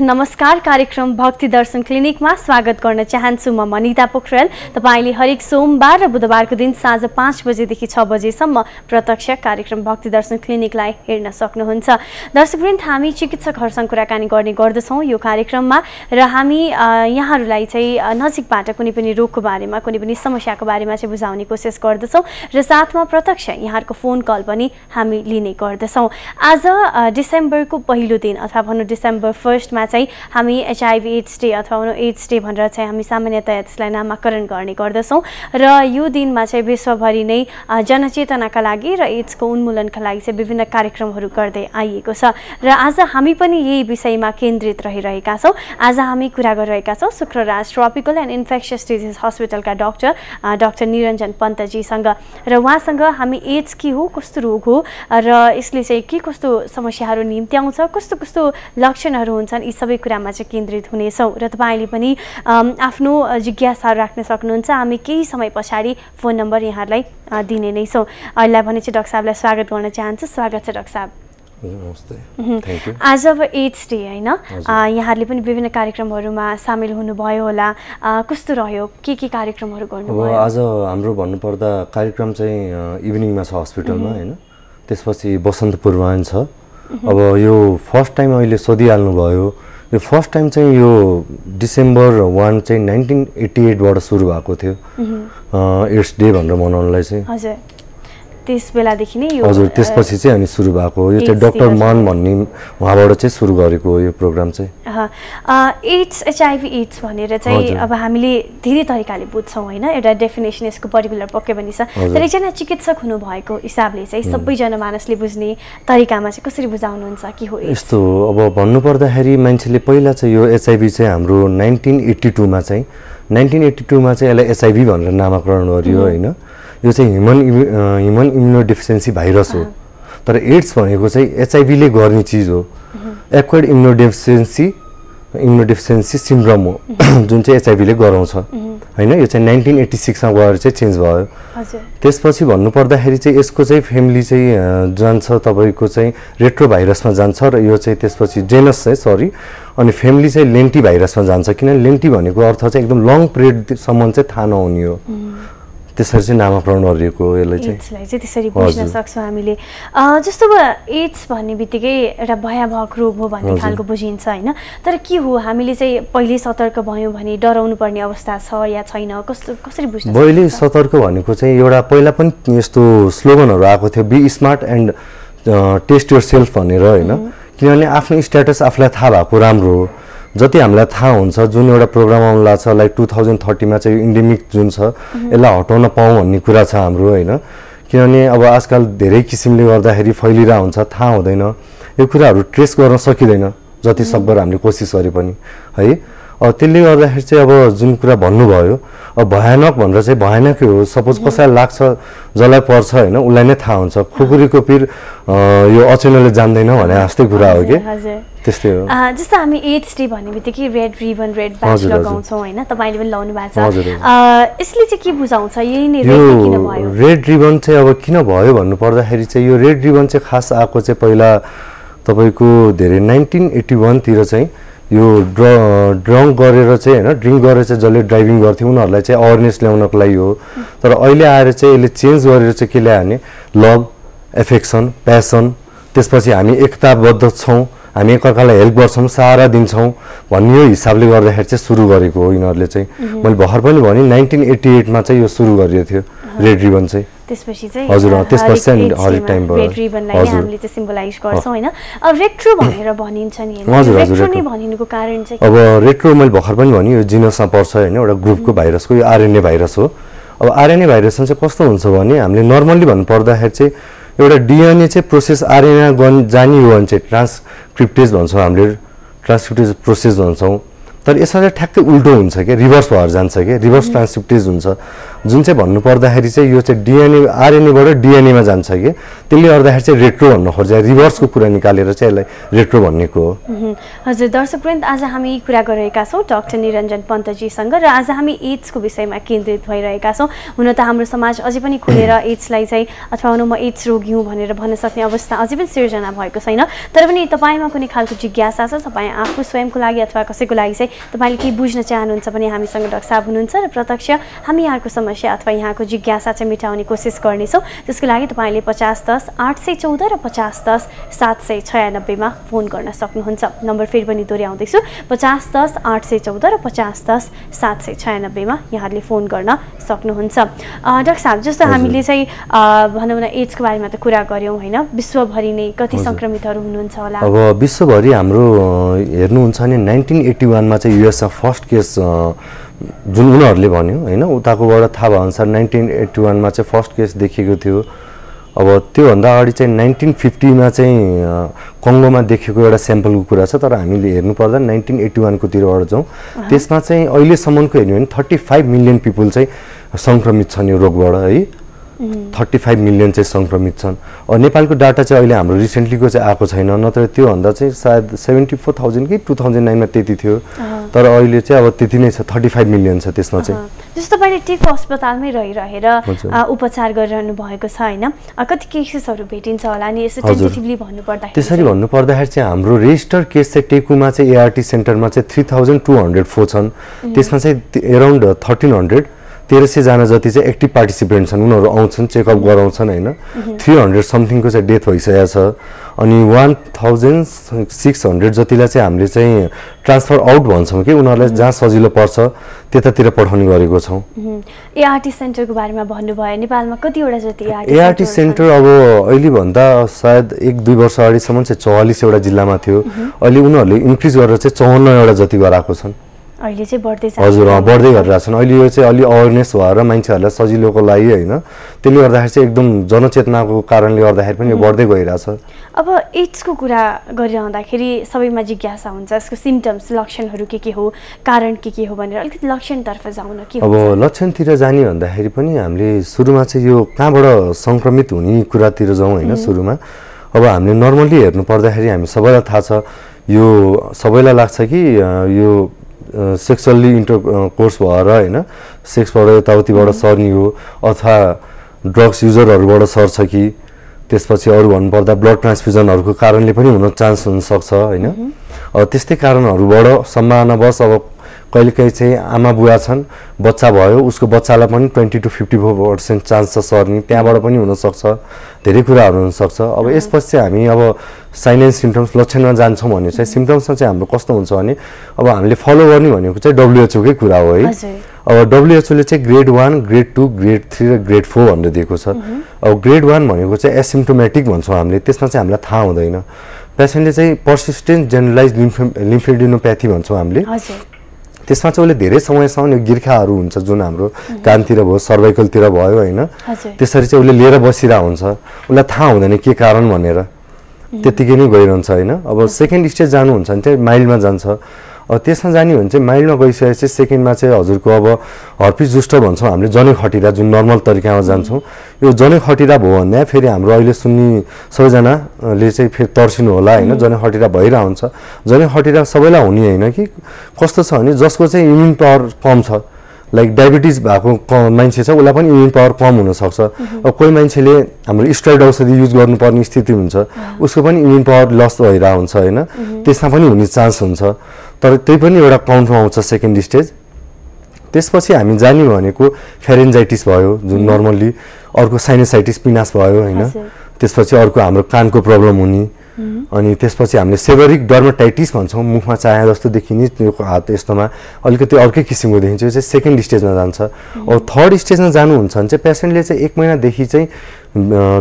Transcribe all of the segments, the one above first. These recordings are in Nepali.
नमस्कार कार्यक्रम भक्ति दर्शन क्लिनिकमा स्वागत गर्न चाहन्छु म मनिता पोखरेल। तपाईँले हरेक सोमबार र बुधबारको दिन साँझ पाँच बजेदेखि छ बजेसम्म प्रत्यक्ष कार्यक्रम भक्ति दर्शन क्लिनिकलाई हेर्न सक्नुहुन्छ। दर्शकवृन्द हामी चिकित्सकहरूसँग कुराकानी गर्ने गर्दछौँ यो कार्यक्रममा र हामी यहाँहरूलाई चाहिँ नजिकबाट कुनै पनि रोगको बारेमा कुनै पनि समस्याको बारेमा चाहिँ बुझाउने कोसिस गर्दछौँ र साथमा प्रत्यक्ष यहाँहरूको फोन कल पनि हामी लिने गर्दछौँ। आज डिसेम्बरको पहिलो दिन अथवा भनौँ डिसेम्बर फर्स्टमा चाहिँ हामी एचआइभी एड्स डे अथवा एड्स डे भनेर चाहिँ हामी सामान्यतया त्यसलाई नामाकरण गर्ने गर्दछौँ। र यो दिनमा चाहिँ विश्वभरि नै जनचेतनाका लागि र एड्सको उन्मूलनका लागि चाहिँ विभिन्न कार्यक्रमहरू गर्दै आइएको छ। र आज हामी पनि यही विषयमा केन्द्रित रहिरहेका छौँ। आज हामी कुरा गरिरहेका छौँ Shukraraj tropical and infectious disease हस्पिटलका doctor doctor Niranjan पन्तजीसँग। र उहाँसँग हामी एड्स के हो कस्तो रोग हो र यसले चाहिँ के कस्तो समस्याहरू निम्त्याउँछ कस्तो कस्तो लक्षणहरू हुन्छन् यी सबै कुरामा चाहिँ केन्द्रित हुनेछौँ। र तपाईँले पनि आफ्नो जिज्ञासाहरू राख्न सक्नुहुन्छ। हामी केही समय पछाडि फोन नम्बर यहाँलाई दिने नै छौँ। अहिलेलाई भने चाहिँ डाक्टर साहबलाई स्वागत गर्न चाहन्छु। स्वागत छ डाक्टर साहब। आज अब एड्स डे होइन? यहाँहरूले पनि विभिन्न कार्यक्रमहरूमा सामेल हुनुभयो होला। कस्तो रह्यो? के के कार्यक्रमहरू गर्नुभयो? आज हाम्रो भन्नुपर्दा कार्यक्रम चाहिँ इभिनिङमा छ हस्पिटलमा होइन? त्यसपछि बसन्तपुरमा छ। अब यो फर्स्ट टाइम अहिले सोधिहाल्नु भयो यो फर्स्ट टाइम चाहिँ यो डिसेम्बर वान चाहिँ नाइन्टिन एट्टी एटबाट सुरु भएको थियो। एड्स डे भनेर मनाउनलाई चाहिँ। त्यस बेलादेखि नै यो हजुर त्यसपछि चाहिँ अनि सुरु भएको हो। यो चाहिँ डक्टर मान भन्ने उहाँबाट चाहिँ सुरु गरेको हो यो प्रोग्राम चाहिँ। एड्स एचआइभी एड्स भनेर चाहिँ अब हामीले धेरै तरिकाले बुझ्छौँ होइन? एउटा डेफिनेसन यसको पर्टिकुलर पक्कै पनि छ। तर एकजना चिकित्सक हुनुभएको हिसाबले चाहिँ सबै जनमानसले बुझ्ने तरिकामा चाहिँ कसरी बुझाउनुहुन्छ के हो यस्तो अब भन्नुपर्दाखेरि मान्छेले पहिला चाहिँ यो एचआइभी चाहिँ हाम्रो नाइन्टिन एट्टी टूमा चाहिँ नाइन्टिन एट्टी टूमा चाहिँ यसलाई एचआइभी भनेर नामाकरण गरियो होइन? यो चाहिँ ह्युमन ह्युमन इम्युनोडेफिसियन्सी भाइरस हो। तर एड्स भनेको चाहिँ एचआइभीले गर्ने चिज हो। एक्वाइड इम्युनोडेफिसियन्सी इम्युनोडेफिसियन्सी सिन्ड्रम हो। जुन चाहिँ एचआइभीले गराउँछ। होइन यो चाहिँ नाइन्टिन एट्टी सिक्समा गएर चाहिँ चेन्ज भयो। त्यसपछि भन्नुपर्दाखेरि चाहिँ यसको चाहिँ फ्यामिली चाहिँ जान्छ तपाईँको चाहिँ रेट्रो भाइरसमा जान्छ र यो चाहिँ त्यसपछि जेनस चाहिँ सरी अनि फ्यामिली चाहिँ लेन्टी भाइरसमा जान्छ। किनभने लेन्टी भनेको अर्थ चाहिँ एकदम लङ पिरियडसम्म चाहिँ थाहा नहुने हो। त्यसरी चाहिँ नामाकरण गरिएको यसलाई चाहिँ। त्यसरी बुझ्न सक्छौँ हामीले। जस्तो अब एड्स भन्ने बित्तिकै एउटा भयावह रोग हो भन्ने खालको बुझिन्छ होइन। तर के हो हामीले चाहिँ पहिले सतर्क भयौँ भने डराउनु पर्ने अवस्था छ या छैन? कस्तो कसरी बुझ्न पहिले सतर्क भनेको चाहिँ एउटा पहिला पनि यस्तो स्लोगनहरू आएको थियो be smart and test yourself भनेर होइन। किनभने आफ्नो स्ट्याटस आफूलाई थाहा भएको राम्रो हो। जति हामीलाई थाहा हुन्छ जुन एउटा प्रोग्राम आउनु लाग्छ लाइक टु थाउजन्ड थर्टीमा चाहिँ इन्डेमिक जुन छ यसलाई हटाउन पाऊँ भन्ने कुरा छ हाम्रो होइन? किनभने अब आजकल धेरै किसिमले गर्दाखेरि फैलिरहेको हुन्छ थाहा हुँदैन। यो कुराहरू ट्रेस गर्न सकिँदैन जति सक्दो हामीले कोसिस गरे पनि है? त्यसले गर्दाखेरि चाहिँ अब जुन कुरा भन्नुभयो अब भयानक भनेर चाहिँ भयानकै हो। सपोज कसैलाई लाग्छ जसलाई पर्छ होइन उसलाई नै थाहा हुन्छ। खुकुरीको पिर यो अचेनले जान्दैन भने जस्तै कुरा हो कि? त्यस्तै हो। जस्तो हामी एड्स डे भन्ने बित्तिकै रेड रिबन रेड ब्याच लगाउँछौँ होइन तपाईँले पनि लाउनु भएको छ। यसले चाहिँ के बुझाउँछ? यही नै रेड रिबन चाहिँ अब किन भयो भन्नु पर्दाखेरि चाहिँ यो रेड रिबन चाहिँ खास आएको चाहिँ पहिला तपाईँको धेरै नाइन्टिन एट्टी वानतिर चाहिँ यो ड्र ड्रङ्क गरेर चाहिँ होइन ड्रिङ्क गरेर चाहिँ जसले ड्राइभिङ गर्थ्यो उनीहरूलाई चाहिँ अवेरनेस ल्याउनको लागि हो। तर अहिले आएर चाहिँ यसले चेन्ज गरेर चाहिँ के ल्यायो भने लभ एफेक्सन प्यासन त्यसपछि हामी एकताबद्ध छौँ हामी एकअर्कालाई हेल्प गर्छौँ सहारा दिन्छौँ भन्ने यो हिसाबले गर्दाखेरि चाहिँ सुरु गरेको हो यिनीहरूले चाहिँ। मैले भर्खर पनि भने नाइन्टिन एट्टी एटमा चाहिँ यो सुरु गरिएको थियो रेड रिबन चाहिँ। त्यसपछि चाहिँ हजुर हामीले चाहिँ सिम्बलाइज गर्छौँ होइन? अब रेट्रो भनेर भनिन्छ नि रेट्रो नै भनिनुको कारण चाहिँ अब रेट्रो मैले भर्खर पनि भने यो जिनसमा पर्छ होइन? एउटा ग्रुपको भाइरसको यो आरएनए भाइरस हो। अब आरएनए भाइरसमा चाहिँ कस्तो हुन्छ भने हामीले नर्मल्ली भन्नु पर्दाखेरि चाहिँ एउटा डिएनए चाहिँ प्रोसेस आरएनए गर्न जाने हो भने चाहिँ ट्रान्सक्रिप्टेज भन्छौँ हामीले ट्रान्सक्रिप्टेज प्रोसेस भन्छौँ। तर यसमा चाहिँ ठ्याक्कै उल्टो हुन्छ क्या रिभर्स भएर जान्छ क्या रिभर्स ट्रान्सक्रिप्टेज हुन्छ। जुन चाहिँ भन्नुपर्दाखेरि चाहिँ यो चाहिँ डिएनए आरएनएबाट डिएनएमा जान्छ कि? त्यसले गर्दाखेरि चाहिँ रेट्रो भन्न खोज्छ रिभर्सको कुरा निकालेर चाहिँ यसलाई रेट्रो भन्नेको हो। हजुर दर्शकवृन्द आज हामी कुरा गरिरहेका छौँ डाक्टर निरञ्जन पन्तजीसँग र आज हामी एड्सको विषयमा केन्द्रित भइरहेका छौँ। हुन त हाम्रो समाज अझै पनि खुलेर एड्सलाई चाहिँ अथवा म एड्स रोगी हुँ भनेर भन्न सक्ने अवस्था अझै पनि सिर्जना भएको छैन। तर पनि तपाईँमा कुनै खालको जिज्ञासा छ? तपाईँ आफू स्वयंको लागि अथवा कसैको लागि चाहिँ तपाईँले केही बुझ्न चाहनुहुन्छ भने हामीसँग डाक्टर साहब हुनुहुन्छ र प्रत्यक्ष हामी यहाँको समस्या अथवा यहाँको जिज्ञासा चाहिँ मेटाउने कोसिस गर्नेछौँ। त्यसको लागि तपाईँले पचास दस आठ सय चौध र पचास दस सात सय छयानब्बेमा फोन गर्न सक्नुहुन्छ। नम्बर फेरि पनि दोहोऱ्याउँदैछु। पचास दस आठ सय चौध र पचास दस सात सय छयानब्बेमा यहाँहरूले फोन गर्न सक्नुहुन्छ। डाक्टर साहब जस्तो हामीले चाहिँ भनौँ न एड्सको बारेमा त कुरा गऱ्यौँ होइन? विश्वभरि नै कति सङ्क्रमितहरू हुनुहुन्छ होला। अब विश्वभरि हाम्रो हेर्नुहुन्छ भने नाइन्टिन एट्टी वानमा चाहिँ युएसमा फर्स्ट केस जुन उनीहरूले भन्यो होइन उताकोबाट थाहा भएअनुसार नाइन्टिन एट्टी वानमा चाहिँ फर्स्ट केस देखिएको थियो। अब त्योभन्दा अगाडि चाहिँ नाइन्टिन फिफ्टीमा चाहिँ कङ्गोमा देखेको एउटा स्याम्पलको कुरा छ तर हामीले हेर्नुपर्दा नाइन्टिन एट्टी वानकोतिरबाट जाउँ त्यसमा चाहिँ अहिलेसम्मको हेर्ने हो भने थर्टी फाइभ मिलियन पिपुल चाहिँ सङ्क्रमित छन् यो रोगबाट है। थर्टी फाइभ मिलियन चाहिँ सङ्क्रमित छन्। नेपालको डाटा चाहिँ अहिले हाम्रो रिसेन्टलीको चाहिँ आएको छैन नत्र त्योभन्दा चाहिँ सायद सेभेन्टी फोर थाउजन्ड कि टू थाउजन्ड नाइनमा त्यति थियो। तर अहिले चाहिँ अब त्यति नै छ थर्टी फाइभ मिलियन छ त्यसमा चाहिँ। जस्तो तपाईँले टेक अस्पतालमै रहिरहेर उपचार गरिरहनु भएको छ होइन? कति केसेसहरू भेटिन्छ होला नि? यसो हजुर। टेन्टेटिभली भन्नुपर्दाखेरि त्यसरी भन्नुपर्दाखेरि चाहिँ हाम्रो रेजिस्टर केस चाहिँ टेकुमा चाहिँ एआरटी सेन्टरमा चाहिँ three thousand two hundred four छन्। त्यसमा चाहिँ एराउन्ड थर्टिन हन्ड्रेड। तेह्र सयजना जति चाहिँ एक्टिभ पार्टिसिपेन्ट छन् उनीहरू आउँछन् चेकअप गराउँछन् होइन। थ्री हन्ड्रेड समथिङको चाहिँ डेथ भइसकेको छ। अनि वान थाउजन्ड सिक्स हन्ड्रेड जतिलाई चाहिँ हामीले चाहिँ ट्रान्सफर आउट भन्छौँ कि उनीहरूलाई जहाँ सजिलो पर्छ त्यतातिर पठाउने गरेको छौँ। एआरटी सेन्टरको बारेमा भन्नुभयो नेपालमा कतिवटा जति एआरटी सेन्टर अब अहिलेभन्दा सायद एक दुई वर्ष अगाडिसम्म चाहिँ चौवालिसवटा जिल्लामा थियो। अहिले उनीहरूले इन्क्रिज गरेर चाहिँ चौवन्नवटा जति गराएको छन्। अहिले चाहिँ बढ्दै हजुर अँ, बढ्दै गरिरहेको छन् अहिले यो चाहिँ अलि अवेरनेस भएर मान्छेहरूलाई सजिलोको लागि होइन त्यसले गर्दाखेरि चाहिँ एकदम जनचेतनाको कारणले गर्दाखेरि पनि यो बढ्दै गइरहेछ। अब एड्सको कुरा गरिरहँदाखेरि सबैमा जिज्ञासा हुन्छ यसको सिम्टम्स लक्षणहरू के के हो कारण के के हो भनेर। अलिकति लक्षणतर्फ जाउँ न के अब लक्षणतिर जाने भन्दाखेरि पनि हामीले सुरुमा चाहिँ यो कहाँबाट सङ्क्रमित हुने कुरातिर जाउँ होइन सुरुमा। अब हामीले नर्मल्ली हेर्नु पर्दाखेरि हामी सबैलाई थाहा छ यो सबैलाई लाग्छ कि यो सेक्सुअल्ली इन्टर कोर्स भएर होइन सेक्सबाट यताउतिबाट सर्ने हो अथवा ड्रग्स युजरहरूबाट सर्छ कि त्यसपछि अरू भन्नुपर्दा ब्लड ट्रान्सफ्युजनहरूको कारणले पनि हुन चान्स हुनसक्छ होइन। त्यस्तै कारणहरूबाट सम्भावनावश अब कहिलेकाहीँ चाहिँ आमा बुवा छन् बच्चा भयो उसको बच्चालाई पनि twenty to fifty four percent chance छ सर्ने त्यहाँबाट पनि हुनसक्छ धेरै कुराहरू हुनसक्छ। अब यसपछि चाहिँ हामी अब साइन एन्ड सिम्टम्स लक्षणमा जान्छौँ भने चाहिँ सिम्टम्समा चाहिँ हाम्रो कस्तो हुन्छ भने अब हामीले फलो गर्ने भनेको चाहिँ डब्लुएचओकै कुरा हो है। अब डब्लुएचओले चाहिँ grade one grade two grade three र ग्रेड फोर भनेर दिएको छ अब ग्रेड वान भनेको चाहिँ एसिम्टोमेटिक भन्छौँ हामीले त्यसमा चाहिँ हामीलाई थाहा हुँदैन। पेसेन्टले चाहिँ पर्सिस्टेन्ट जेनरलाइज लिम्फेडिनोप्याथी भन्छौँ हामीले। त्यसमा चाहिँ उसले धेरै समयसम्म यो गिर्खाहरू हुन्छ जुन हाम्रो कानतिर भयो सर्भाइकलतिर भयो होइन। त्यसरी चाहिँ उसले लिएर बसिरहेको हुन्छ। उसलाई थाहा हुँदैन के कारण भनेर। त्यत्तिकै नै गइरहन्छ होइन। अब सेकेन्ड स्टेज जानुहुन्छ भने चाहिँ माइल्डमा जान्छ। त्यसमा जाने भने चाहिँ माइल्डमा गइसकेपछि सेकेन्डमा चाहिँ हजुरको अब हर्पिस जुस्ट भन्छौँ हामीले जनै खटिरा जुन नर्मल तरिकामा जान्छौँ यो जनै खटिरा भयो भने फेरि हाम्रो अहिले सुन्ने सबैजनाले चाहिँ फेरि तर्सिनु होला होइन जनै खटिरा भइरहेको हुन्छ जनै खटिरा सबैलाई हुने होइन कि? कस्तो छ भने जसको चाहिँ इम्युन पावर कम छ लाइक डायबिटिज भएको क- मान्छे छ उसलाई पनि इम्युन पावर कम हुनसक्छ। अब कोही मान्छेले हाम्रो स्टेरोइड औषधि युज गर्नुपर्ने स्थिति हुन्छ उसको पनि इम्युन पावर लस भइरहेको हुन्छ होइन। त्यसमा पनि हुने चान्स हुन्छ। तर त्यही पनि एउटा काउन्टमा आउँछ सेकेन्ड स्टेज त्यसपछि हामी जाने भनेको फेरेन्जाइटिस भयो जुन नर्मल्ली अर्को साइनोसाइटिस पिनास भयो होइन। त्यसपछि अर्को हाम्रो कानको प्रब्लम हुने। अनि त्यसपछि हामीले सेभरिक डर्माटाइटिस भन्छौँ मुखमा चाया जस्तो देखिने त्यो हात यस्तोमा अलिकति अर्कै किसिमको देखिन्छ यो चाहिँ सेकेन्ड स्टेजमा जान्छ। अब थर्ड स्टेजमा जानुहुन्छ भने चाहिँ पेसेन्टले चाहिँ एक महिनादेखि चाहिँ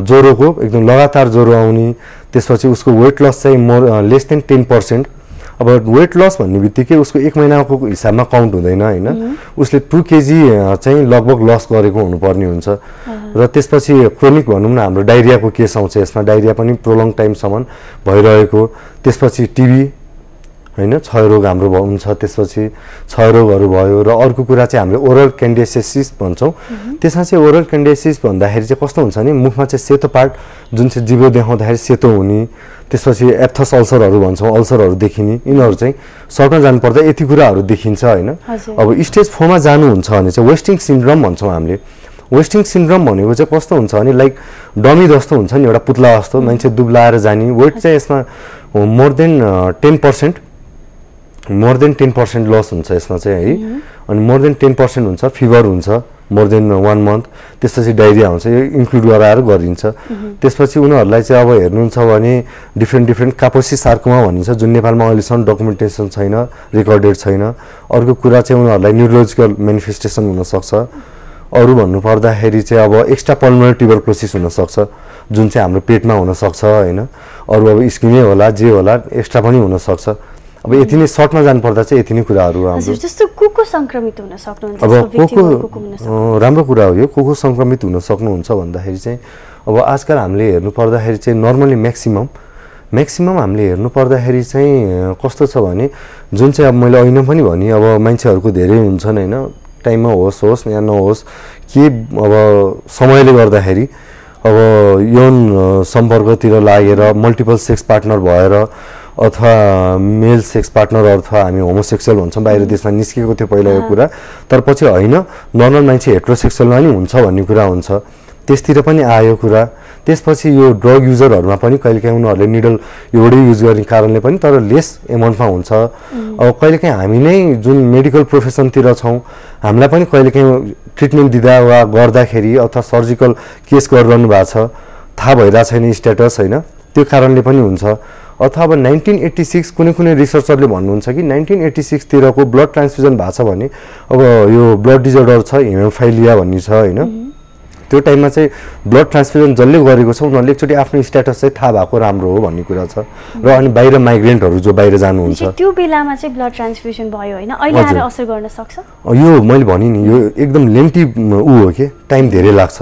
ज्वरोको एकदम लगातार ज्वरो आउने त्यसपछि उसको वेट लस चाहिँ more less than ten percent अब वेट लस भन्ने बित्तिकै उसको एक महिनाको हिसाबमा काउन्ट हुँदैन होइन? उसले टु केजी चाहिँ लगभग लस गरेको हुनुपर्ने हुन्छ। र त्यसपछि क्रोनिक भनौँ न हाम्रो डाइरियाको केस आउँछ यसमा। डाइरिया पनि प्रोलङ टाइमसम्म भइरहेको। त्यसपछि टिबी होइन? क्षयरोग हाम्रो हुन्छ। त्यसपछि क्षयरोगहरू भयो र अर्को कुरा चाहिँ हामीले ओरल क्यान्डियासिस भन्छौँ। त्यसमा चाहिँ ओरल क्यान्डियासिस भन्दाखेरि चाहिँ कस्तो हुन्छ भने मुखमा चाहिँ सेतो पार्ट जुन चाहिँ जिब्रो देखाउँदाखेरि सेतो हुने त्यसपछि एप्थस अल्सरहरू भन्छौँ अल्सरहरू देखिने यिनीहरू चाहिँ सर्टमा जानुपर्दा यति कुराहरू देखिन्छ होइन। अब स्टेज फोरमा जानुहुन्छ भने चाहिँ वेस्टिङ सिन्ड्रम भन्छौँ हामीले। वेस्टिङ सिन्ड्रम भनेको चाहिँ कस्तो हुन्छ भने लाइक डमी जस्तो हुन्छ नि एउटा पुत्ला जस्तो मान्छे दुब्लाएर जाने वेट चाहिँ यसमा more than ten percent more than ten percent loss हुन्छ यसमा चाहिँ है। अनि मोर देन टेन पर्सेन्ट हुन्छ फिभर हुन्छ। मोर देन वान मन्थ त्यसपछि डाइरिया हुन्छ यो इन्क्लुड गराएर गरिन्छ। त्यसपछि उनीहरूलाई चाहिँ अब हेर्नुहुन्छ भने डिफ्रेन्ट डिफ्रेन्ट कापोसी सार्कोमा भनिन्छ जुन नेपालमा अहिलेसम्म डकुमेन्टेसन छैन रेकर्डेड छैन। अर्को कुरा चाहिँ उनीहरूलाई न्युरोलोजिकल मेनिफेस्टेसन हुनसक्छ। अरू भन्नुपर्दाखेरि चाहिँ अब एक्स्ट्रा पल्मोनरी ट्युबरक्लोसिस हुनसक्छ जुन चाहिँ हाम्रो पेटमा हुनसक्छ होइन। अरू अब स्किनै होला जे होला एक्स्ट्रा पनि हुनसक्छ। अब यति नै सर्टमा जानुपर्दा चाहिँ यति नै कुराहरू हजुर जस्तो को को सङ्क्रमित हुन सक्नुहुन्छ अब को को राम्रो कुरा हो यो। को को सङ्क्रमित हुन सक्नुहुन्छ भन्दाखेरि चाहिँ अब आजकल हामीले हेर्नु पर्दाखेरि चाहिँ नर्मली म्याक्सिमम् म्याक्सिमम् हामीले हेर्नु पर्दाखेरि चाहिँ कस्तो छ भने जुन चाहिँ अब मैले ऐना पनि भने अब मान्छेहरूको धेरै हुन्छन् होइन। टाइममा होस् होस् या नहोस् के अब समयले गर्दाखेरि अब यौन सम्पर्कतिर लागेर मल्टिपल सेक्स पार्टनर भएर अथवा मेल सेक्स पार्टनर अथवा हामी होमोसेक्सुअल भन्छौँ बाहिर देशमा निस्केको थियो पहिला यो कुरा। तर पछि होइन नर्मल मान्छे हेट्रोसेक्सुअलमा नि हुन्छ भन्ने कुरा हुन्छ। त्यसतिर पनि आयो कुरा। त्यसपछि यो ड्रग युजरहरूमा पनि कहिलेकाहीँ उनीहरूले निडल एउटै युज गर्ने कारणले पनि तर लेस एमाउन्टमा हुन्छ। अब कहिलेकाहीँ हामी नै जुन मेडिकल प्रोफेसनतिर छौँ हामीलाई पनि कहिलेकाहीँ ट्रिटमेन्ट दिँदा वा गर्दाखेरि अथवा सर्जिकल केस गरिरहनु भएको छ थाहा भइरहेको छैन स्ट्याटस होइन। त्यो कारणले पनि हुन्छ। अथवा नाइन्टिन एट्टी सिक्स कुनै कुनै रिसर्चरले भन्नुहुन्छ कि नाइन्टिन एट्टी सिक्सतिरको ब्लड ट्रान्सफ्युजन भएको छ भने अब यो ब्लड डिजर्डर छ हिमोफाइलिया भन्ने छ होइन? त्यो टाइममा चाहिँ ब्लड ट्रान्सफ्युजन जसले गरेको छ उनीहरूले एकचोटि आफ्नो स्ट्याटस चाहिँ थाहा भएको राम्रो हो भन्ने कुरा छ। र अनि बाहिर माइग्रेन्टहरू जो बाहिर जानुहुन्छ। त्यो बेलामा चाहिँ ब्लड ट्रान्सफ्युजन भयो होइन? अहिले आएर। असर गर्न सक्छ? यो मैले भने नि यो एकदम लेन्टी ऊ हो कि? टाइम धेरै लाग्छ।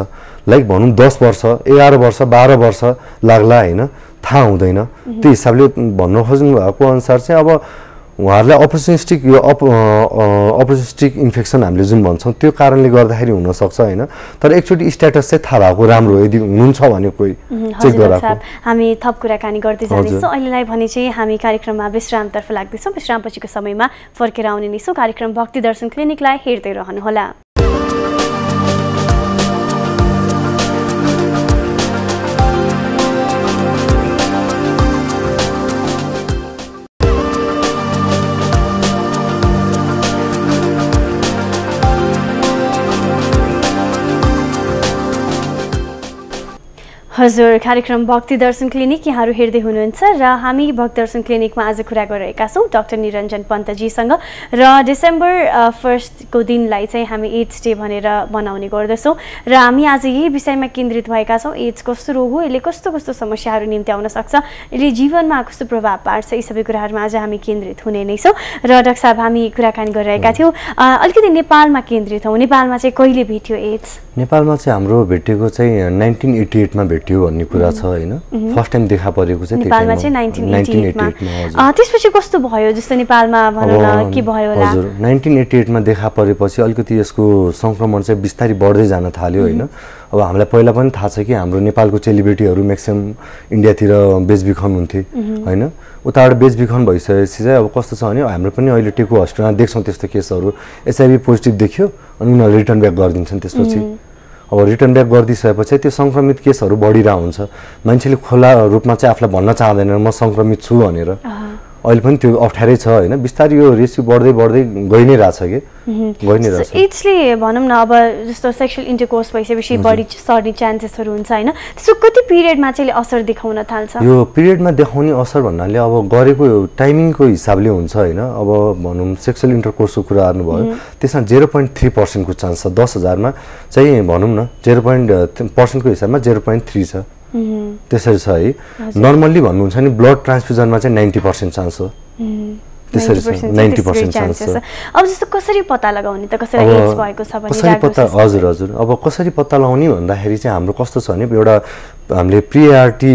लाइक भनौँ दस वर्ष एघार वर्ष बाह्र वर्ष लाग्ला होइन? थाहा हुँदैन। त्यो हिसाबले भन्नु खोज्नु भएको अनुसार चाहिँ अब उहाँहरूलाई अपर्चुनिस्टिक यो अप अपर्चुनिस्टिक इन्फेक्सन हामीले जुन भन्छौँ त्यो कारणले गर्दाखेरि हुनसक्छ होइन? तर एकचोटि स्ट्याटस चाहिँ थाहा भएको राम्रो यदि हुनुहुन्छ भने कोही चेक गराएको। हामी थप कुराकानी गर्दै। जाँदैछौँ अहिलेलाई भने चाहिँ हामी कार्यक्रममा विश्रामतर्फ लाग्दैछौँ। विश्रामपछिको समयमा फर्केर आउने नै छौँ। कार्यक्रम भक्ति दर्शन क्लिनिकलाई हेर्दै रहनुहोला। हजुर कार्यक्रम भक्ति दर्शन क्लिनिक यहाँहरू हेर्दै हुनुहुन्छ र हामी भक्ति दर्शन क्लिनिकमा आज कुरा गरिरहेका छौँ डाक्टर निरञ्जन पन्तजीसँग र डिसेम्बर फर्स्टको दिनलाई चाहिँ हामी एड्स डे भनेर मनाउने गर्दछौँ र हामी आज यही विषयमा केन्द्रित भएका छौँ। एड्स कस्तो रोग हो यसले कस्तो कस्तो समस्याहरू निम्ति आउन सक्छ यसले जीवनमा कस्तो प्रभाव पार्छ यी सबै कुराहरूमा आज हामी केन्द्रित हुने नै छौँ। र डाक्टर साहब हामी कुराकानी गरिरहेका थियौँ। अलिकति नेपालमा केन्द्रित हौँ। नेपालमा चाहिँ कहिले भेट्यो एड्स? नेपालमा चाहिँ हाम्रो भेटेको चाहिँ नाइन्टिन एट्टी एटमा भेटियो। भन्ने कुरा छ होइन। फर्स्ट टाइम देखा परेको चाहिँ नेपालमा चाहिँ नाइन्टिन एटी एटमा हजुर। त्यसपछि कस्तो भयो? जस्तो नेपालमा भनौँ न अब के भयो होला? हजुर नाइन्टिन एट्टी एटमा देखा परेपछि अलिकति यसको सङ्क्रमण चाहिँ बिस्तारै बढ्दै जान थाल्यो होइन। अब हामीलाई पहिला पनि थाहा छ कि हाम्रो नेपालको चेलिब्रेटीहरू म्याक्सिमम् इन्डियातिर बेचबिखन हुन्थे होइन। उताबाट बेचबिखन भइसकेपछि चाहिँ अब कस्तो छ भने हाम्रो पनि अहिले टेकु हस्पिटलमा देख्छौँ त्यस्तो केसहरू। एचआइभी पोजिटिभ देख्यो अनि उनीहरूले रिटर्न ब्याक गरिदिन्छन् त्यसपछि। अब रिटर्न ब्याक गरिदिइसकेपछि त्यो सङ्क्रमित केसहरू बढिरहेको हुन्छ मान्छेले खुला रूपमा चाहिँ आफूलाई भन्न चाहँदैन म सङ्क्रमित छु भनेर। अहिले पनि त्यो अप्ठ्यारै छ होइन। बिस्तारै यो रेसियो बढ्दै बढ्दै गइ नै रहेछ कि? गइ नै रहेछ। एड्सले भनौँ न अब जस्तो सेक्सुअल इन्टरकोर्स भइसकेपछि बढी सर्ने चान्सेसहरू हुन्छ होइन। त्यसको कति पिरियडमा चाहिँ असर देखाउन थाल्छ? यो पिरियडमा देखाउने असर भन्नाले अब गरेको टाइमिङको हिसाबले हुन्छ होइन। अब भनौँ सेक्सुअल इन्टरकोर्सको कुरा गर्नुभयो त्यसमा जेरो पोइन्ट थ्री पर्सेन्टको चान्स छ। दस हजारमा चाहिँ भनौँ न जेरो पोइन्ट पर्सेन्टको हिसाबमा जेरो पोइन्ट थ्री छ। त्यसरी छ है। नर्मल्ली भन्नुहुन्छ नि ब्लड ट्रान्सफ्युजनमा चाहिँ नाइन्टी पर्सेन्ट चान्स हो। त्यसरी छ 90% नाइन्टी त्यसरी पर्सेन्ट चान्स chances छ। छ। अब जस्तो कसरी पत्ता लगाउने त कसैलाई एड्स भएको छ भने कसरी पत्ता हजुर हजुर। अब कसरी पत्ता लगाउने भन्दाखेरि चाहिँ हाम्रो कस्तो छ भने एउटा हामीले प्रिआरटी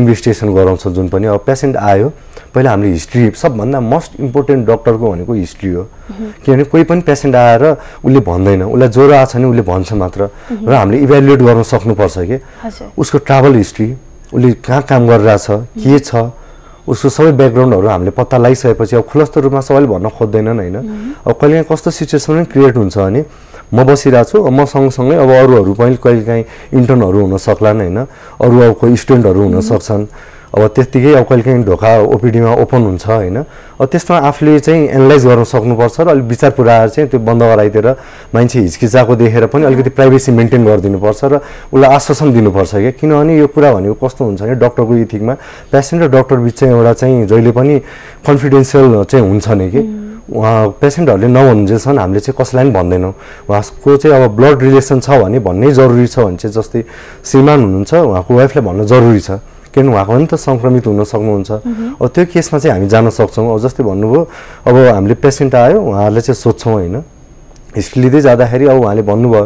इन्भेस्टिगेसन गराउँछौँ जुन पनि। अब पेसेन्ट आयो पहिला हामीले हिस्ट्री सबभन्दा मोस्ट इम्पोर्टेन्ट डक्टरको भनेको हिस्ट्री हो। किनभने कोही पनि पेसेन्ट आएर उसले भन्दैन। उसलाई ज्वरो आएको छ भने उसले भन्छ मात्र। र हामीले इभ्यालुएट गर्न सक्नुपर्छ कि? उसको ट्राभल हिस्ट्री उसले कहाँ काम गरिरहेछ के छ? उसको सबै ब्याकग्राउन्डहरू हामीले पत्ता लगाइसकेपछि अब खुलस्त रूपमा सबैले भन्न खोज्दैनन् होइन? अब कहिलेकाहीँ कस्तो सिचुएसन पनि क्रिएट हुन्छ भने म बसिरहेको छु म सँगसँगै अब अरूहरू पनि कहिलेकाहीँ इन्टर्नहरू हुन सक्लान् होइन? अरू अब कोही स्टुडेन्टहरू हुन सक्छन्। अब त्यत्तिकै अब कहिलेकाहीँ ढोका ओपिडीमा ओपन हुन्छ होइन? अब त्यसमा आफूले चाहिँ एनालाइज गर्न सक्नुपर्छ र अलिक विचार पुऱ्याएर चाहिँ त्यो बन्द गराइदिएर मान्छे हिचकिचाएको देखेर पनि अलिकति प्राइभेसी मेन्टेन गरिदिनुपर्छ र उसलाई आश्वासन दिनुपर्छ क्या? किनभने यो कुरा भनेको कस्तो हुन्छ भने डक्टरको इथिकमा पेसेन्ट र डक्टर बिच चाहिँ एउटा चाहिँ जहिले पनि कन्फिडेन्सियल चाहिँ हुन्छ नि कि? उहाँ पेसेन्टहरूले नभन्जेसम्म हामीले चाहिँ कसैलाई पनि भन्दैनौँ। उहाँको चाहिँ अब ब्लड रिलेसन छ भने भन्नै जरुरी छ भने चाहिँ जस्तै श्रीमान हुनुहुन्छ उहाँको वाइफलाई भन्न जरुरी छ। किनभने उहाँको पनि त सङ्क्रमित हुन सक्नुहुन्छ। अब त्यो केसमा चाहिँ हामी जान सक्छौँ। अब जस्तै भन्नुभयो अब हामीले पेसेन्ट आयो उहाँहरूले चाहिँ सोध्छौँ होइन। हिस्ट्री लिँदै जाँदाखेरि अब उहाँले भन्नुभयो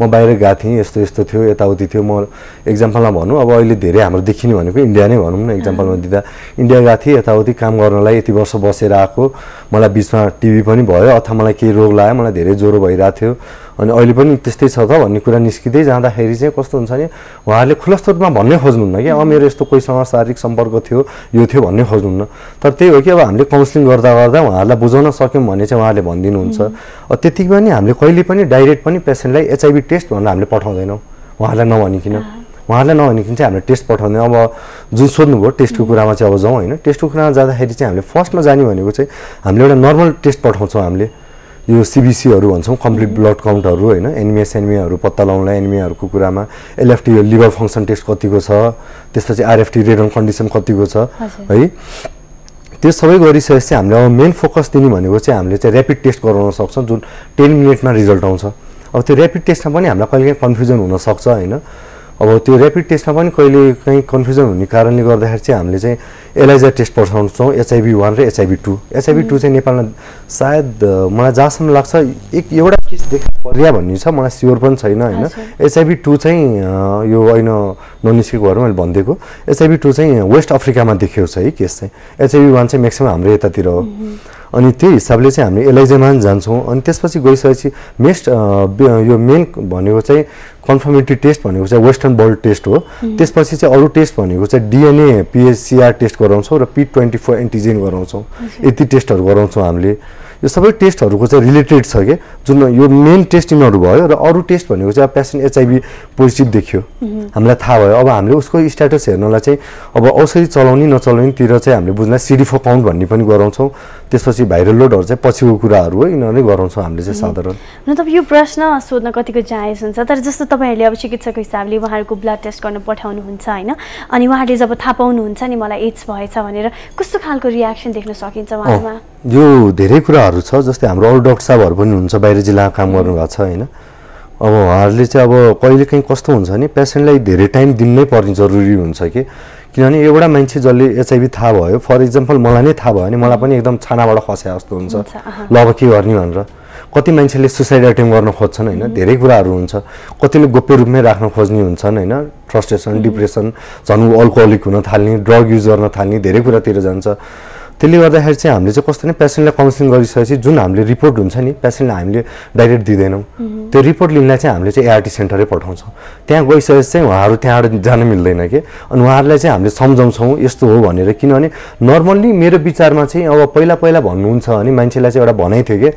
म बाहिर गएको थिएँ यस्तो यस्तो थियो यताउति थियो। म इक्जाम्पलमा भनौँ अब अहिले धेरै हाम्रो देखिने भनेको इन्डिया नै भनौँ न इक्जाम्पलमा दिँदा। इन्डिया गएको थिएँ यताउति काम गर्नलाई यति वर्ष बसेर आएको। मलाई बिचमा टिभी पनि भयो अथवा मलाई केही रोग लाग्यो मलाई धेरै ज्वरो भइरहेको थियो। अनि अहिले पनि त्यस्तै छ त भन्ने कुरा निस्किँदै जाँदाखेरि चाहिँ कस्तो हुन्छ भने उहाँहरूले खुलस्त रूपमा भन्नै खोज्नुहुन्न कि अब मेरो यस्तो कोहीसँग शारीरिक सम्पर्क थियो यो थियो भन्नै खोज्नुहुन्न। तर त्यही हो कि अब हामीले काउन्सिलिङ गर्दा गर्दा उहाँहरूलाई बुझाउन सक्यौँ भने चाहिँ उहाँले भनिदिनुहुन्छ। अब त्यतिकै पनि हामीले कहिले पनि डाइरेक्ट पनि पेसेन्टलाई एचआइभी टेस्ट भनेर हामीले पठाउँदैनौँ। उहाँहरूलाई नभनिकन। उहाँहरूलाई नभनिकन चाहिँ हामीले टेस्ट पठाउँदैन अब जुन सोध्नुभयो टेस्टको कुरामा चाहिँ अब जाउँ होइन। टेस्टको कुरामा जाँदाखेरि चाहिँ हामीले फर्स्टमा जाने भनेको चाहिँ हामीले एउटा नर्मल टेस्ट पठाउँछौँ हामीले। यो सिबिसीहरू भन्छौँ कम्प्लिट ब्लड काउन्टहरू होइन एनिमिया सेनिमियाहरू पत्ता लगाउनलाई एनिमियाहरूको कुरामा। एलएफटी यो लिभर फङ्सन टेस्ट कतिको छ त्यसपछि आरएफटी रेडन कन्डिसन कतिको छ। है। त्यो सबै गरिसकेपछि हामीले अब मेन फोकस दिने भनेको चाहिँ हामीले चाहिँ ऱ्यापिड टेस्ट गराउन सक्छौँ जुन टेन मिनटमा रिजल्ट आउँछ। अब त्यो ऱ्यापिड टेस्टमा पनि हामीलाई कहिले काहीँ कन्फ्युजन हुनसक्छ होइन। अब त्यो ऱ्यापिड टेस्टमा पनि कहिले काहीँ कन्फ्युजन हुने कारणले गर्दाखेरि चाहिँ हामीले चाहिँ एलाइजा टेस्ट पठाउँछौँ एचआइभी वान र एचआइभी टू एचआइभी टू चाहिँ नेपालमा सायद मलाई जहाँसम्म लाग्छ एक एउटा केस देखा पर्या भन्ने छ मलाई स्योर पनि छैन होइन। हजुर। एचआइभी टू चाहिँ यो होइन ननिस्केको भएर मैले भनिदिएको। एचआइभी टू चाहिँ वेस्ट अफ्रिकामा देखिएको छ है केस चाहिँ। एचआइभी वान चाहिँ म्याक्सिमम् हाम्रो यतातिर हो। अनि त्यही हिसाबले चाहिँ हामी एलआइजेमा जान्छौँ। अनि त्यसपछि गइसकेपछि मेस्ट यो मेन भनेको चाहिँ कन्फर्मेटिभ टेस्ट भनेको चाहिँ वेस्टर्न बल्ड टेस्ट हो। त्यसपछि चाहिँ अरू टेस्ट भनेको चाहिँ डिएनए पिएचसिआर टेस्ट गराउँछौँ र पी ट्वेन्टी फोर एन्टिजेन गराउँछौँ। यति टेस्टहरू गराउँछौँ हामीले। यो सबै टेस्टहरूको चाहिँ रिलेटेड छ कि? जुन यो मेन टेस्ट यिनीहरू भयो र अरू टेस्ट भनेको चाहिँ अब पेसेन्ट एचआइभी पोजिटिभ देखियो। हामीलाई थाहा भयो। अब हामीले उसको स्ट्याटस हेर्नलाई चाहिँ अब औषधि चलाउने नचलाउनेतिर चाहिँ हामीले बुझ्न सिडिफो काउन्ट भन्ने पनि गराउँछौँ। त्यसपछि भाइरल लोडहरू चाहिँ पछिको कुराहरू हो यिनीहरू नै गराउँछौँ हामीले चाहिँ साधारण। न तपाईँ यो प्रश्न सोध्न कतिको जायज हुन्छ तर जस्तो तपाईँहरूले अब चिकित्सकको हिसाबले उहाँहरूको ब्लड टेस्ट गर्न पठाउनुहुन्छ होइन? अनि उहाँहरूले जब थाहा पाउनुहुन्छ नि मलाई एड्स भएछ भनेर कस्तो खालको रियाक्सन देख्न सकिन्छ उहाँमा अँ, यो धेरै कुराहरू छ जस्तै हाम्रो अरू डक्टर साहबहरू पनि हुन्छ बाहिर जिल्लामा काम गर्नुभएको छ होइन? अब उहाँहरूले चाहिँ अब कहिलेकाहीँ कस्तो हुन्छ भने पेसेन्टलाई धेरै टाइम दिनै पर्ने जरुरी हुन्छ कि? किनभने एउटा मान्छे जसले एचआइभी थाहा भयो फर इक्जाम्पल मलाई नै थाहा भयो भने मलाई पनि एकदम छानाबाट खस्या जस्तो हुन्छ। ल अब के गर्ने भनेर। कति मान्छेले सुसाइड एटेम्प गर्न खोज्छन् होइन? धेरै कुराहरू हुन्छ। कतिले गोप्य रूपमै राख्न खोज्ने हुन्छन् होइन? फ्रस्ट्रेसन डिप्रेसन झन् अल्कोहलिक हुन थाल्ने ड्रग युज गर्न थाल्ने धेरै कुरातिर जान्छ। त्यसले गर्दाखेरि चाहिँ हामीले चाहिँ कस्तो नि पेसेन्टलाई काउन्सिलिङ गरिसकेपछि जुन हामीले रिपोर्ट हुन्छ नि पेसेन्टलाई हामीले डाइरेक्ट दिँदैनौँ। त्यो रिपोर्ट लिनलाई चाहिँ हामीले चाहिँ एआरटी सेन्टरै पठाउँछौँ। त्यहाँ गइसकेपछि चाहिँ उहाँहरू त्यहाँबाट जान मिल्दैन कि। अनि उहाँहरूलाई चाहिँ हामीले सम्झाउँछौँ यस्तो हो भनेर। किनभने नर्मल्ली मेरो विचारमा चाहिँ अब पहिला पहिला भन्नुहुन्छ भने मान्छेलाई चाहिँ एउटा भनाइ थियो कि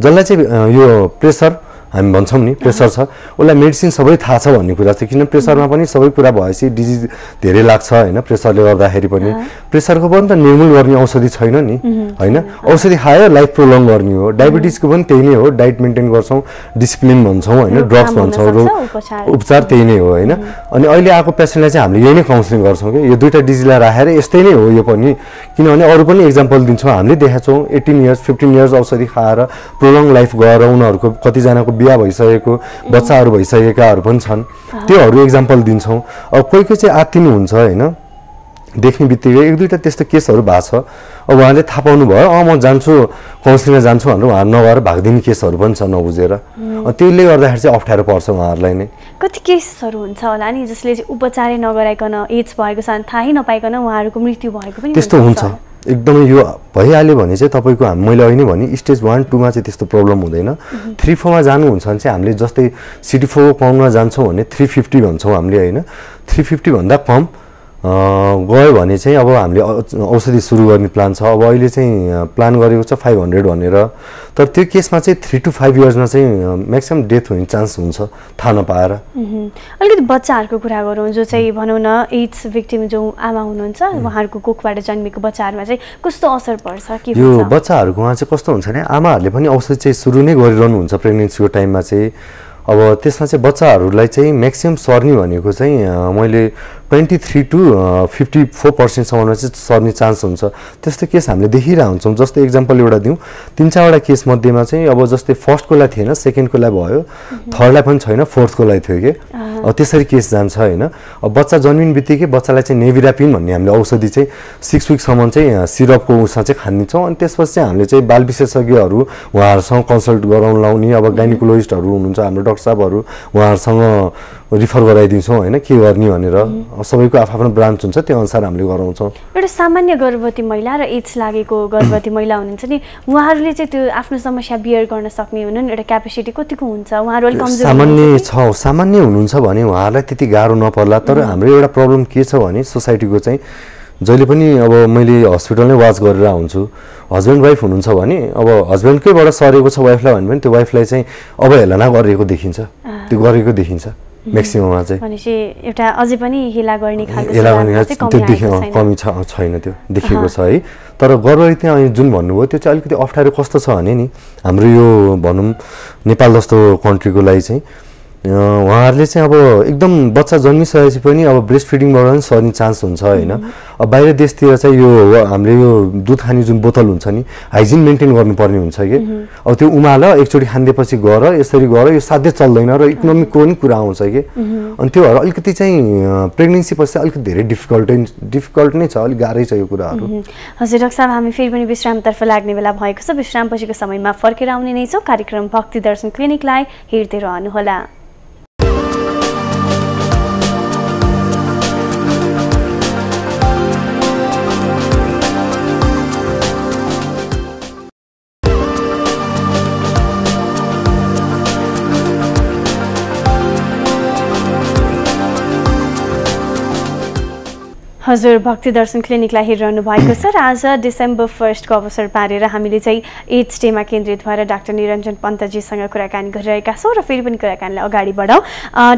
जसलाई चाहिँ यो प्रेसर हामी भन्छौँ नि प्रेसर छ। उसलाई मेडिसिन सबै थाहा छ भन्ने कुरा चाहिँ किन प्रेसरमा पनि सबै कुरा भएपछि डिजिज धेरै लाग्छ होइन प्रेसरले गर्दाखेरि पनि। प्रेसरको पनि त निर्मूल गर्ने औषधि छैन नि होइन? औषधि खायो लाइफ प्रोलङ गर्ने हो। डायबिटिजको पनि त्यही नै हो। डाइट मेन्टेन गर्छौँ डिसिप्लिन भन्छौँ होइन? ड्रग्स भन्छौँ रोग उपचार। उपचार त्यही नै हो होइन? अनि अहिले आएको पेसेन्टलाई चाहिँ हामीले यही नै काउन्सिलिङ गर्छौँ कि यो दुइटा डिजिजलाई राखेर यस्तै नै हो यो पनि। किनभने अरू पनि इक्जाम्पल दिन्छौँ हामीले देखाएको छौँ एटिन इयर्स फिफ्टिन इयर्स औषधि खाएर प्रोलङ लाइफ गएर उनीहरूको कतिजनाको बिहा भइसकेको बच्चाहरू भइसकेकाहरू पनि छन्। त्योहरू इक्जाम्पल दिन्छौँ। अब कोही कोही चाहिँ आत्तिनु हुन्छ होइन? देख्ने बित्तिकै एक दुईवटा त्यस्तो केसहरू भएको छ। अब उहाँले थाहा पाउनु भयो अँ म जान्छु काउन्सिलिङमा जान्छु भनेर उहाँहरू नगएर भागिदिने केसहरू पनि छ नबुझेर। त्यसले गर्दाखेरि चाहिँ अप्ठ्यारो पर्छ उहाँहरूलाई नै। कति केसहरू हुन्छ होला नि जसले चाहिँ उपचारै नगराइकन एड्स भएको छ थाहै नपाइकन उहाँहरूको मृत्यु भएको पनि त्यस्तो हुन्छ। एकदमै यो भइहाल्यो भने चाहिँ तपाईँको हाम- मैले अहिले भने स्टेज वान टूमा चाहिँ त्यस्तो प्रब्लम हुँदैन। थ्री फोरमा जानुहुन्छ भने चाहिँ हामीले जस्तै सिटी फोर काउन्टमा जान्छौँ भने थ्री फिफ्टी भन्छौँ हामीले होइन। थ्री फिफ्टीभन्दा कम गयो भने चाहिँ अब हामीले औषधि सुरु गर्ने प्लान छ। अब अहिले चाहिँ प्लान गरेको छ फाइभ हन्ड्रेड भनेर। तर त्यो केसमा चाहिँ थ्री टु फाइभ इयर्समा चाहिँ म्याक्सिमम् डेथ हुने चान्स हुन्छ। थाहा नपाएर। अलिकति बच्चाहरूको कुरा गरौँ जो चाहिँ भनौँ न एड्स भिक्टिम जो आमा हुनुहुन्छ उहाँहरूको कोखबाट जन्मेको बच्चाहरूमा चाहिँ कस्तो असर पर्छ के यो हुन्छ? बच्चाहरूकोमा चाहिँ कस्तो हुन्छ भने आमाहरूले पनि औषधि चाहिँ सुरु नै गरिरहनुहुन्छ प्रेग्नेन्सीको टाइममा चाहिँ। अब त्यसमा चाहिँ बच्चाहरूलाई चाहिँ म्याक्सिमम् सर्ने भनेको चाहिँ मैले twenty three to fifty four पर्सेन्टसम्ममा चाहिँ सर्ने चान्स हुन्छ। त्यस्तो केस हामीले देखिरहेको हुन्छौँ जस्तै इक्जाम्पल एउटा दिउँ। तिन चारवटा केस मध्येमा चाहिँ अब जस्तै फर्स्टकोलाई थिएन सेकेन्डकोलाई भयो। थर्डलाई पनि छैन फोर्थकोलाई थियो कि? त्यसरी केस जान्छ होइन। अब बच्चा जन्मिने बित्तिकै बच्चालाई चाहिँ नेभिरापिन भन्ने हामीले औषधि चाहिँ सिक्स विकसम्म चाहिँ सिरपको उसमा चाहिँ खानिदिन्छौँ अनि त्यसपछि चाहिँ हामीले चाहिँ बाल विशेषज्ञहरू उहाँहरूसँग कन्सल्ट गराउन लाउने अब गाइनिकोलोजिस्टहरू हुनुहुन्छ हाम्रो डक्टर साहबहरू उहाँहरूसँग रिफर गराइदिन्छौँ होइन के गर्ने भनेर। अब सबैको आफ्नो ब्रान्च हुन्छ त्यो अनुसार हामीले गराउँछौँ। एउटा सामान्य गर्भवती महिला र एड्स लागेको गर्भवती महिला हुनुहुन्छ नि उहाँहरूले चाहिँ त्यो आफ्नो समस्या बियर गर्न सक्ने भनौँ न एउटा क्यापेसिटी कतिको हुन्छ? उहाँहरू अलिक सामान्य छ सामान्य हुनुहुन्छ भने उहाँहरूलाई त्यति गाह्रो नपर्ला तर हाम्रो एउटा प्रब्लम के छ भने सोसाइटीको चाहिँ जहिले पनि अब मैले हस्पिटल नै वाच गरेर हुन्छु हस्बेन्ड वाइफ हुनुहुन्छ भने अब हस्बेन्डकैबाट सरेको छ वाइफलाई भने पनि त्यो वाइफलाई चाहिँ अवहेलना गरेको देखिन्छ। त्यो गरेको देखिन्छ। म्याक्सिमममा चाहिँ। भनेपछि एउटा अझै पनि हेला गर्ने खालको भने चाहिँ त्यो कमी छ छैन त्यो। देखिएको छ है। तर गर्भवती अनि जुन भन्नुभयो त्यो चाहिँ अलिकति अप्ठ्यारो कस्तो छ भने नि हाम्रो यो भनौँ नेपाल जस्तो कन्ट्रीको लागि चाहिँ उहाँहरूले चाहिँ अब एकदम बच्चा जन्मिसकेपछि पनि अब ब्रेस्ट फिडिङबाट पनि सर्ने चान्स हुन्छ होइन? अब बाहिर देशतिर चाहिँ यो हामीले यो दुध खाने जुन बोतल हुन्छ नि हाइजिन मेन्टेन गर्नुपर्ने हुन्छ कि? अब त्यो उमाल एकचोटि खानिदिएपछि गएर यसरी गर यो साध्यै चल्दैन र इकोनोमिकको पनि कुरा आउँछ कि? अनि त्यो भएर अलिकति चाहिँ प्रेग्नेन्सी पछि अलिकति धेरै डिफिकल्टै डिफिकल्ट नै छ अलिक गाह्रै छ यो कुराहरू। हजुर डाक्टर साहब हामी फेरि पनि विश्रामतर्फ लाग्ने बेला भएको छ। विश्रामपछिको समयमा फर्केर आउने नै छौँ। कार्यक्रम भक्ति दर्शन क्लिनिकलाई हेर्दै रहनुहोला। हजुर भक्ति दर्शन क्लिनिकलाई हेरिरहनु भएको छ र आज डिसेम्बर फर्स्टको अवसर पारेर हामीले चाहिँ एड्स डेमा केन्द्रित भएर डाक्टर निरञ्जन पन्तजीसँग कुराकानी गरिरहेका छौँ र फेरि पनि कुराकानीलाई अगाडि बढाउँ।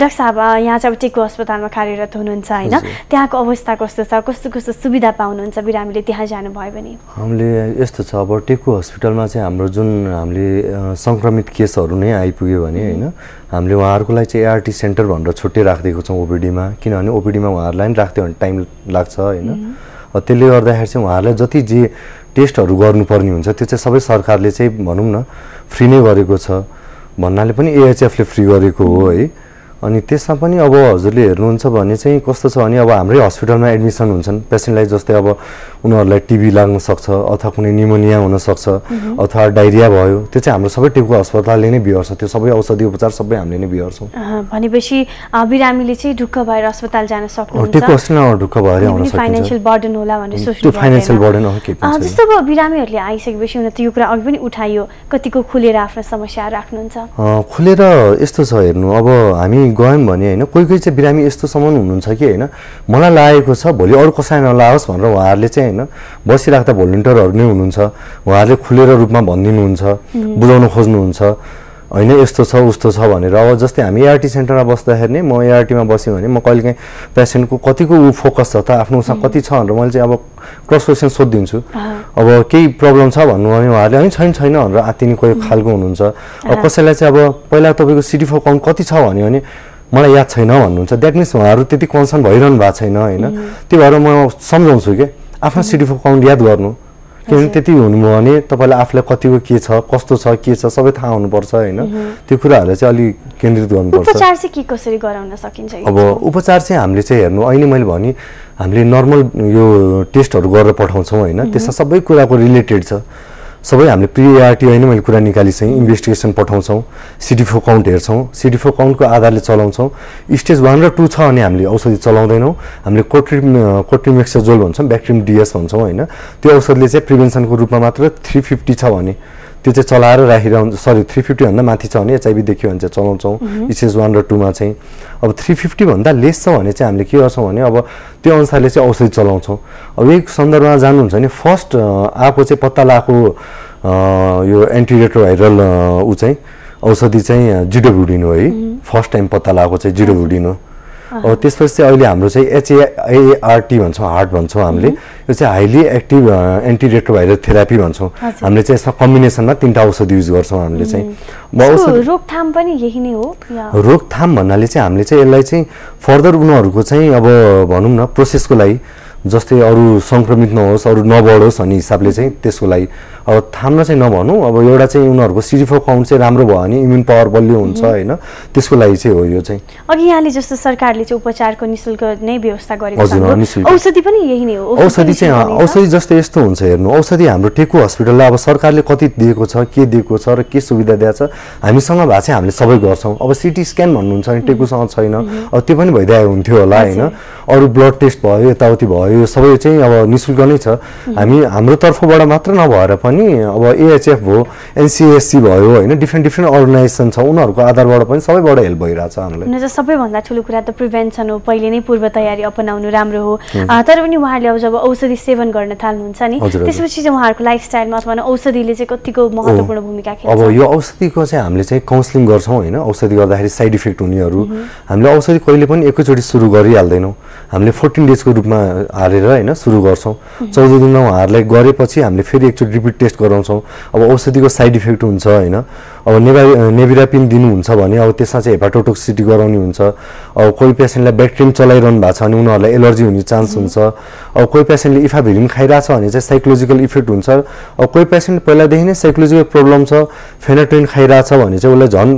डाक्टर साहब यहाँ चाहिँ अब टेकु अस्पतालमा कार्यरत हुनुहुन्छ होइन? त्यहाँको अवस्था कस्तो छ? कस्तो कस्तो सुविधा पाउनुहुन्छ? बिरामीले त्यहाँ जानुभयो भने। हामीले यस्तो छ अब टेकु हस्पिटलमा चाहिँ हाम्रो जुन हामीले सङ्क्रमित केसहरू नै आइपुग्यो भने होइन? हामीले उहाँहरूको लागि चाहिँ एआरटी सेन्टर भनेर छुट्टै राखिदिएको छौँ ओपिडीमा किनभने ओपिडीमा उहाँहरूलाई पनि राख्थ्यो भने टाइम लाग्छ होइन? त्यसले गर्दाखेरि चाहिँ उहाँहरूलाई जति जे टेस्टहरू गर्नुपर्ने हुन्छ त्यो चाहिँ सबै सरकारले चाहिँ भनौँ न फ्री नै गरेको छ। भन्नाले पनि एएचएफले फ्री गरेको हो। है? अनि त्यसमा पनि अब हजुरले हेर्नुहुन्छ भने चाहिँ कस्तो छ भने अब हाम्रै हस्पिटलमा एडमिसन हुन्छन्। पेसेन्टलाई जस्तै अब उनीहरूलाई टिबी लाग्न सक्छ अथवा कुनै निमोनिया हुनसक्छ अथवा डाइरिया भयो त्यो चाहिँ हाम्रो सबै टेकु अस्पतालले नै बिहोर्छ। त्यो सबै औषधि उपचार सबै हामीले नै बिहोर्छौँ। भनेपछि बिरामीले चाहिँ ढुक्क भएर अस्पताल जान सक्नुहुन्छ। टेकु अस्पतालमा ढुक्क भएर आउन फाइनेन्सियल बर्डन होला भनेर सोच्नु फाइनेन्सियल। बर्डन जस्तो अब बिरामीहरूले आइसकेपछि हुन त यो कुरा अघि पनि उठाइयो कतिको खुलेर आफ्नो समस्या राख्नुहुन्छ। खुलेर यस्तो छ हेर्नु। अब हामी गयौँ भने होइन कोही कोही चाहिँ बिरामी यस्तोसम्म हुनुहुन्छ कि होइन मलाई लागेको छ भोलि अरू कसैलाई नलाओस् भनेर उहाँहरूले चाहिँ होइन बसिराख्दा भोलिन्टियरहरू नै हुनुहुन्छ उहाँहरूले खुलेर रूपमा भनिदिनुहुन्छ बुझाउन खोज्नुहुन्छ। होइन यस्तो छ उस्तो छ भनेर। अब जस्तै हामी एआरटी सेन्टरमा बस्दाखेरि नै म एआरटीमा बस्यो भने म कहिलेकाहीँ पेसेन्टको कतिको ऊ फोकस छ त आफ्नो उसमा कति छ भनेर मैले चाहिँ अब क्रस क्वेसन सोधिदिन्छु। अब केही प्रब्लम छ भन्नु भने उहाँहरूले होइन छैन छैन भनेर आत्तिने कोही खालको हुनुहुन्छ। अब कसैलाई चाहिँ अब पहिला तपाईँको सिटी फोर काउन्ट कति छ भन्यो भने मलाई याद छैन भन्नुहुन्छ। द्याट मिन्स उहाँहरू त्यति कन्सर्न भइरहनु भएको छैन होइन। त्यो भएर म सम्झाउँछु कि आफ्नो सिटी फोर काउन्ट याद गर्नु। किनभने त्यति हुनुभयो भने तपाईँलाई आफूलाई कतिको के छ कस्तो छ के छ सबै थाहा हुनुपर्छ होइन? त्यो कुराहरूलाई चाहिँ अलिक केन्द्रित गर्नुपर्छ। उपचार चाहिँ के कसरी गराउन सकिन्छ? अब उपचार चाहिँ हामीले चाहिँ हेर्नु अहिले मैले भने हामीले नर्मल यो टेस्टहरू गरेर पठाउँछौँ होइन? त्यसमा सबै कुराको रिलेटेड छ। सबै हामीले प्रिआरटी होइन मैले कुरा निकाली चाहिँ इन्भेस्टिगेसन पठाउँछौँ सिडी फोर काउन्ट हेर्छौँ सिडी फोर काउन्टको आधारले चलाउँछौँ। स्टेज वान र टू छ भने हामीले औषधि चलाउँदैनौँ। हामीले कोट्रिम कोट्रिमेक्सोजोल भन्छौँ ब्याक्ट्रिम डिएस भन्छौँ होइन। त्यो औषधले चाहिँ प्रिभेन्सनको रूपमा मात्र थ्री फिफ्टी छ भने त्यो चाहिँ चलाएर राखिरहन्छ सरी थ्री फिफ्टीभन्दा माथि छ भने एचआइभी देखियो भने चाहिँ चलाउँछौँ। स्टेज वान र टूमा चाहिँ। अब थ्री फिफ्टीभन्दा लेस छ भने चाहिँ हामीले के गर्छौँ भने अब त्यो अनुसारले चाहिँ औषधि चलाउँछौँ। अब यही सन्दर्भमा जानुहुन्छ भने फर्स्ट आएको चाहिँ पत्ता लगाएको यो एन्टिरेट्रोभाइरल ऊ चाहिँ औषधि चाहिँ जिडोभुडिन हो है। फर्स्ट टाइम पत्ता लगाएको चाहिँ जिडोभुडिन हो। अब त्यसपछि चाहिँ अहिले हाम्रो चाहिँ एचएआरटी भन्छौँ हार्ट भन्छौँ हामीले। यो चाहिँ हाइली एक्टिभ एन्टिरेट्रोभाइरल थेरापी भन्छौँ। हामीले चाहिँ यसमा कम्बिनेसनमा तिनवटा औषधि युज गर्छौँ हामीले चाहिँ। रोकथाम पनि यही नै हो रोकथाम भन्नाले चाहिँ हामीले चाहिँ यसलाई चाहिँ फर्दर उनीहरूको चाहिँ अब भनौँ न प्रोसेसको लागि जस्तै अरू सङ्क्रमित नहोस् अरू नबढोस् भन्ने हिसाबले चाहिँ त्यसको लागि अब थाम्न चाहिँ नभनौँ अब एउटा चाहिँ उनीहरूको सिडिफो काउन्ट चाहिँ राम्रो भयो भने इम्युन पावर बलियो हुन्छ होइन। त्यसको लागि चाहिँ हो यो चाहिँ। अघि यहाँले जस्तो सरकारले चाहिँ उपचारको निशुल्क नै व्यवस्था गरेको छ। औषधि पनि यही नै हो। औषधि चाहिँ। औषधि जस्तो यस्तो हुन्छ हेर्नु। औषधि हाम्रो टेकु हस्पिटललाई अब सरकारले कति दिएको छ के दिएको छ र के सुविधा दिएको छ हामीसँग भए चाहिँ हामीले सबै गर्छौँ। अब सिटी स्क्यान भन्नुहुन्छ भने टेकुसँग छैन। अब त्यो पनि भइदिएको हुन्थ्यो होला होइन। अरू ब्लड टेस्ट भयो यताउति भयो यो सबै चाहिँ अब निशुल्क नै छ। हामी हाम्रो तर्फबाट मात्र नभएर पनि अब एएचएफ भयो एनसिएससी भयो होइन डिफ्रेन्ट डिफ्रेन्ट अर्गनाइजेसन छ उनीहरूको आधारबाट पनि सबैबाट हेल्प भइरहेछ हामीलाई। हुन सबैभन्दा ठुलो कुरा त प्रिभेन्सन हो पहिले नै पूर्व तयारी अपनाउनु राम्रो हो। तर पनि उहाँहरूले अब जब औषधि सेवन गर्न थाल्नुहुन्छ नि। त्यसपछि चाहिँ उहाँहरूको लाइफस्टाइलमा अथवा औषधिले चाहिँ कतिको महत्त्वपूर्ण भूमिका अब खेल्छ यो औषधिको चाहिँ हामीले चाहिँ काउन्सिलिङ गर्छौँ होइन औषधि गर्दाखेरि साइड इफेक्ट हुनेहरू। हामीले औषधि कहिले पनि एकैचोटि सुरु गरिहाल्दैनौँ। हामीले फोर्टिन डेजको रूपमा हालेर होइन सुरु गर्छौँ। चौध दिनमा उहाँहरूलाई गरेपछि हामीले फेरि एकचोटि रिपिट टेस्ट गराउँछौँ। अब औषधिको साइड इफेक्ट हुन्छ होइन? अब नेभा नेभिरापिन दिनुहुन्छ भने अब त्यसमा चाहिँ हेपाटोटोक्सिटी गराउने हुन्छ। अब कोही पेसेन्टलाई ब्याट्रिम चलाइरहनु भएको छ भने उनीहरूलाई एलर्जी हुने चान्स हुन्छ। अब कोही पेसेन्टले इफाभिरिन खाइरहेछ भने चाहिँ साइकोलोजिकल इफेक्ट हुन्छ। अब कोही पेसेन्ट पहिलादेखि नै साइकोलोजिकल प्रब्लम छ फेनाटोइन खाइरहेछ भने चाहिँ उसलाई झन्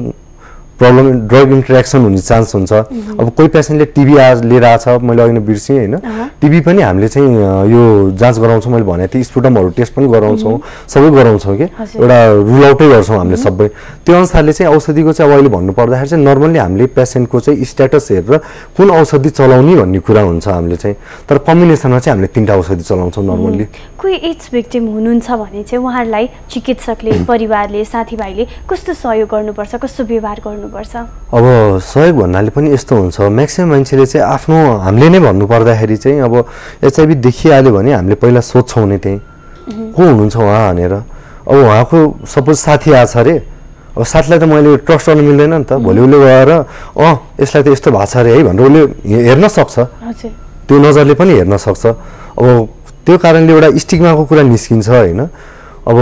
प्रब्लम ड्रग इन्ट्रेक्सन हुने चान्स हुन्छ। अब कोही पेसेन्टले टिबी आ लिएर आएको छ मैले अघि नै बिर्सेँ होइन। टिबी पनि हामीले चाहिँ यो जाँच गराउँछौँ मैले भनेको थिएँ स्पुटमहरू टेस्ट पनि गराउँछौँ सबै गराउँछौँ कि। एउटा रुल आउटै गर्छौँ हामीले सबै। त्यो अनुसारले चाहिँ औषधिको चाहिँ अब अहिले भन्नु पर्दाखेरि चाहिँ नर्मल्ली हामीले पेसेन्टको चाहिँ स्ट्याटस हेरेर कुन औषधि चलाउने भन्ने कुरा हुन्छ हामीले चाहिँ। तर कम्बिनेसनमा चाहिँ हामीले तिनवटा औषधि चलाउँछौँ नर्मल्ली कोही एड्स भिक्टिम हुनुहुन्छ भने चाहिँ उहाँहरूलाई चिकित्सकले परिवारले साथीभाइले कस्तो सहयोग गर्नुपर्छ कस्तो व्यवहार गर्नुपर्छ। अब सहयोग भन्नाले पनि यस्तो हुन्छ। म्याक्सिमम् मान्छेले चाहिँ आफ्नो हामीले नै भन्नु पर्दाखेरि चाहिँ अब एचआइभी देखिहाल्यो भने हामीले पहिला सोध्छौँ नै त्यहीँ। को हुनुहुन्छ उहाँ भनेर। अब उहाँको सपोज साथी आएको छ अरे। अब साथीलाई त मैले ट्रस्ट गर्नु मिल्दैन नि त। भोलि उसले गएर अँ यसलाई त यस्तो भएको छ अरे है भनेर उसले हेर्न सक्छ। त्यो नजरले पनि हेर्न सक्छ। अब त्यो कारणले एउटा स्टिगमाको कुरा निस्किन्छ होइन। अब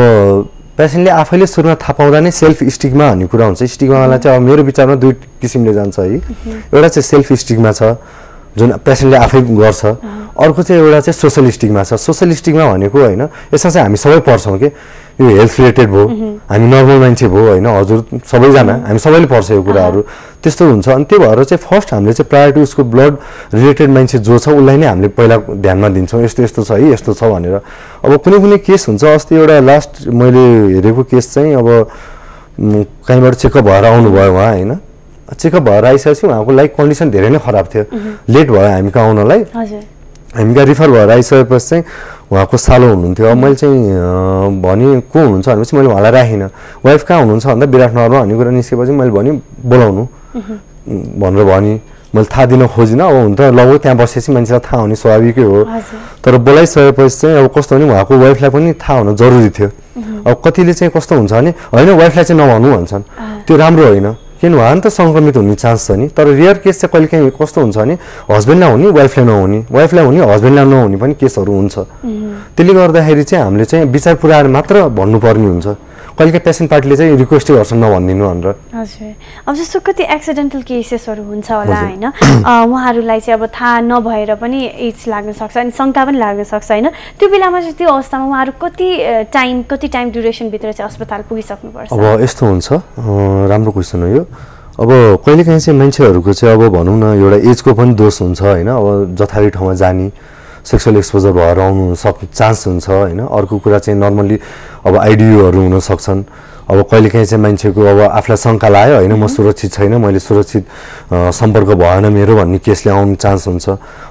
पेसेन्टले आफैले सुरुमा थाहा पाउँदा नै सेल्फ स्टिगमा भन्ने कुरा हुन्छ। स्टिगमालाई चाहिँ अब मेरो विचारमा दुई किसिमले जान्छ है। एउटा चाहिँ सेल्फ स्टिगमा छ जुन पेसेन्टले आफै गर्छ। अर्को चाहिँ एउटा चाहिँ सोसल स्टिगमा छ। सोसल स्टिगमा भनेको होइन यसमा चाहिँ हामी सबै पढ्छौँ कि? यो हेल्थ रिलेटेड भयो हामी नर्मल मान्छे भयो होइन हजुर सबैजना हामी सबैले पढ्छ यो कुराहरू। त्यस्तो हुन्छ। अनि त्यो भएर चाहिँ फर्स्ट हामीले चाहिँ प्रायोरिटी उसको ब्लड रिलेटेड मान्छे जो छ उसलाई नै हामीले पहिला ध्यानमा दिन्छौँ। यस्तो यस्तो छ है यस्तो छ भनेर। अब कुनै कुनै केस हुन्छ। अस्ति एउटा लास्ट मैले हेरेको केस चाहिँ अब कहीँबाट चेकअप भएर आउनुभयो उहाँ होइन। चेकअप भएर आइसकेपछि उहाँको लाइफ कन्डिसन धेरै नै खराब थियो। लेट भयो हामी कहाँ आउनलाई हामी कहाँ रिफर भएर आइसकेपछि चाहिँ उहाँको सालो हुनुहुन्थ्यो। अब मैले चाहिँ भने को हुनुहुन्छ भनेपछि मैले उहाँलाई राखिनँ। वाइफ कहाँ हुनुहुन्छ भन्दा विराटनगरमा भन्ने कुरा निस्केपछि मैले भने बोलाउनु। भनेर भने मैले थाहा दिन खोजिनँ। अब हुन त लगभग त्यहाँ बसेपछि मान्छेलाई थाहा हुने स्वाभाविकै हो। तर बोलाइसकेपछि चाहिँ अब कस्तो भने उहाँको वाइफलाई पनि थाहा हुन जरुरी थियो। अब कतिले चाहिँ कस्तो हुन्छ भने होइन वाइफलाई चाहिँ नभन्नु भन्छन्। त्यो राम्रो होइन। किन उहाँ त सङ्क्रमित हुने चान्स छ नि। तर रियर केस चाहिँ कहिले काहीँ कस्तो हुन्छ भने हस्बेन्डलाई हुने वाइफलाई नहुने। वाइफलाई हुने हस्बेन्डलाई नहुने पनि केसहरू हुन्छ। त्यसले गर्दाखेरि चाहिँ हामीले चाहिँ विचार पुऱ्याएर मात्र भन्नुपर्ने हुन्छ। कहिलेकाहीँ पेसेन्ट पार्टीले चाहिँ रिक्वेस्टै गर्छन् नभनिदिनु भनेर। हजुर। अब जस्तो कति एक्सिडेन्टल केसेसहरू हुन्छ होला होइन उहाँहरूलाई चाहिँ अब थाहा नभएर पनि एड्स लाग्न सक्छ अनि शङ्का पनि लाग्न सक्छ होइन। त्यो बेलामा चाहिँ त्यो अवस्थामा उहाँहरू कति टाइम कति टाइम ड्युरेसनभित्र चाहिँ अस्पताल पुगिसक्नुपर्छ? अब यस्तो हुन्छ राम्रो क्वेसन हो यो। अब कहिलेकाहीँ चाहिँ मान्छेहरूको चाहिँ अब भनौँ न एउटा एजको पनि दोष हुन्छ होइन। अब जथारी ठाउँमा जाने सेक्सुअल एक्सपोजर भएर आउनु सक् चान्स हुन्छ होइन। अर्को कुरा चाहिँ नर्मल्ली अब आइडियोहरू हुन सक्छन्। अब कहिलेकाहीँ चाहिँ मान्छेको अब आफूलाई शङ्का लाग्यो होइन म सुरक्षित छैन मैले सुरक्षित सम्पर्क भएन मेरो भन्ने केसले आउने चान्स हुन्छ।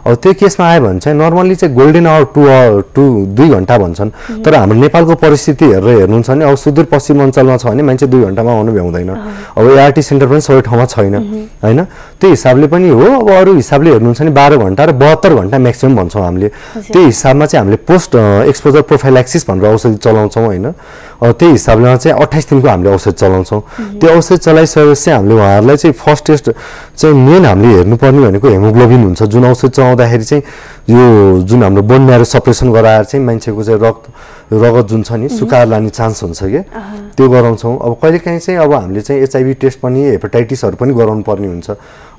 अब त्यो केसमा आयो भने चाहिँ नर्मल्ली चाहिँ golden hour two hour two दुई घन्टा भन्छन्। तर हाम्रो नेपालको परिस्थिति हेरेर हेर्नुहुन्छ भने अब सुदूरपश्चिम अञ्चलमा छ भने मान्छे दुई घन्टामा आउनु भ्याउँदैन। अब एआरटी सेन्टर पनि सबै ठाउँमा छैन होइन? त्यो हिसाबले पनि हो अब अरू हिसाबले हेर्नुहुन्छ भने बाह्र घन्टा र बहत्तर घन्टा म्याक्सिमम् भन्छौँ हामीले। त्यो हिसाबमा चाहिँ हामीले पोस्ट एक्सपोजर प्रोफाइलाक्सिस भनेर औषधि चलाउँछौँ होइन? अब त्यही हिसाबले चाहिँ अठाइस दिनको हामीले औषध चलाउँछौँ। त्यो औषध चलाइसकेपछि चाहिँ हामीले उहाँहरूलाई चाहिँ फर्स्ट टेस्ट चाहिँ मेन हामीले हेर्नुपर्ने भनेको हेमोग्लोबिन हुन्छ। जुन औषध चलाउँदाखेरि चाहिँ यो जुन हाम्रो बोन म्यारो सप्रेसन गराएर चाहिँ मान्छेको चाहिँ रक्त रगत जुन छ नि सुकाएर लाने चान्स हुन्छ क्या। त्यो गराउँछौँ। अब कहिलेकाहीँ चाहिँ अब हामीले चाहिँ एचआइभी टेस्ट पनि हेपाटाइटिसहरू पनि गराउनु पर्ने हुन्छ।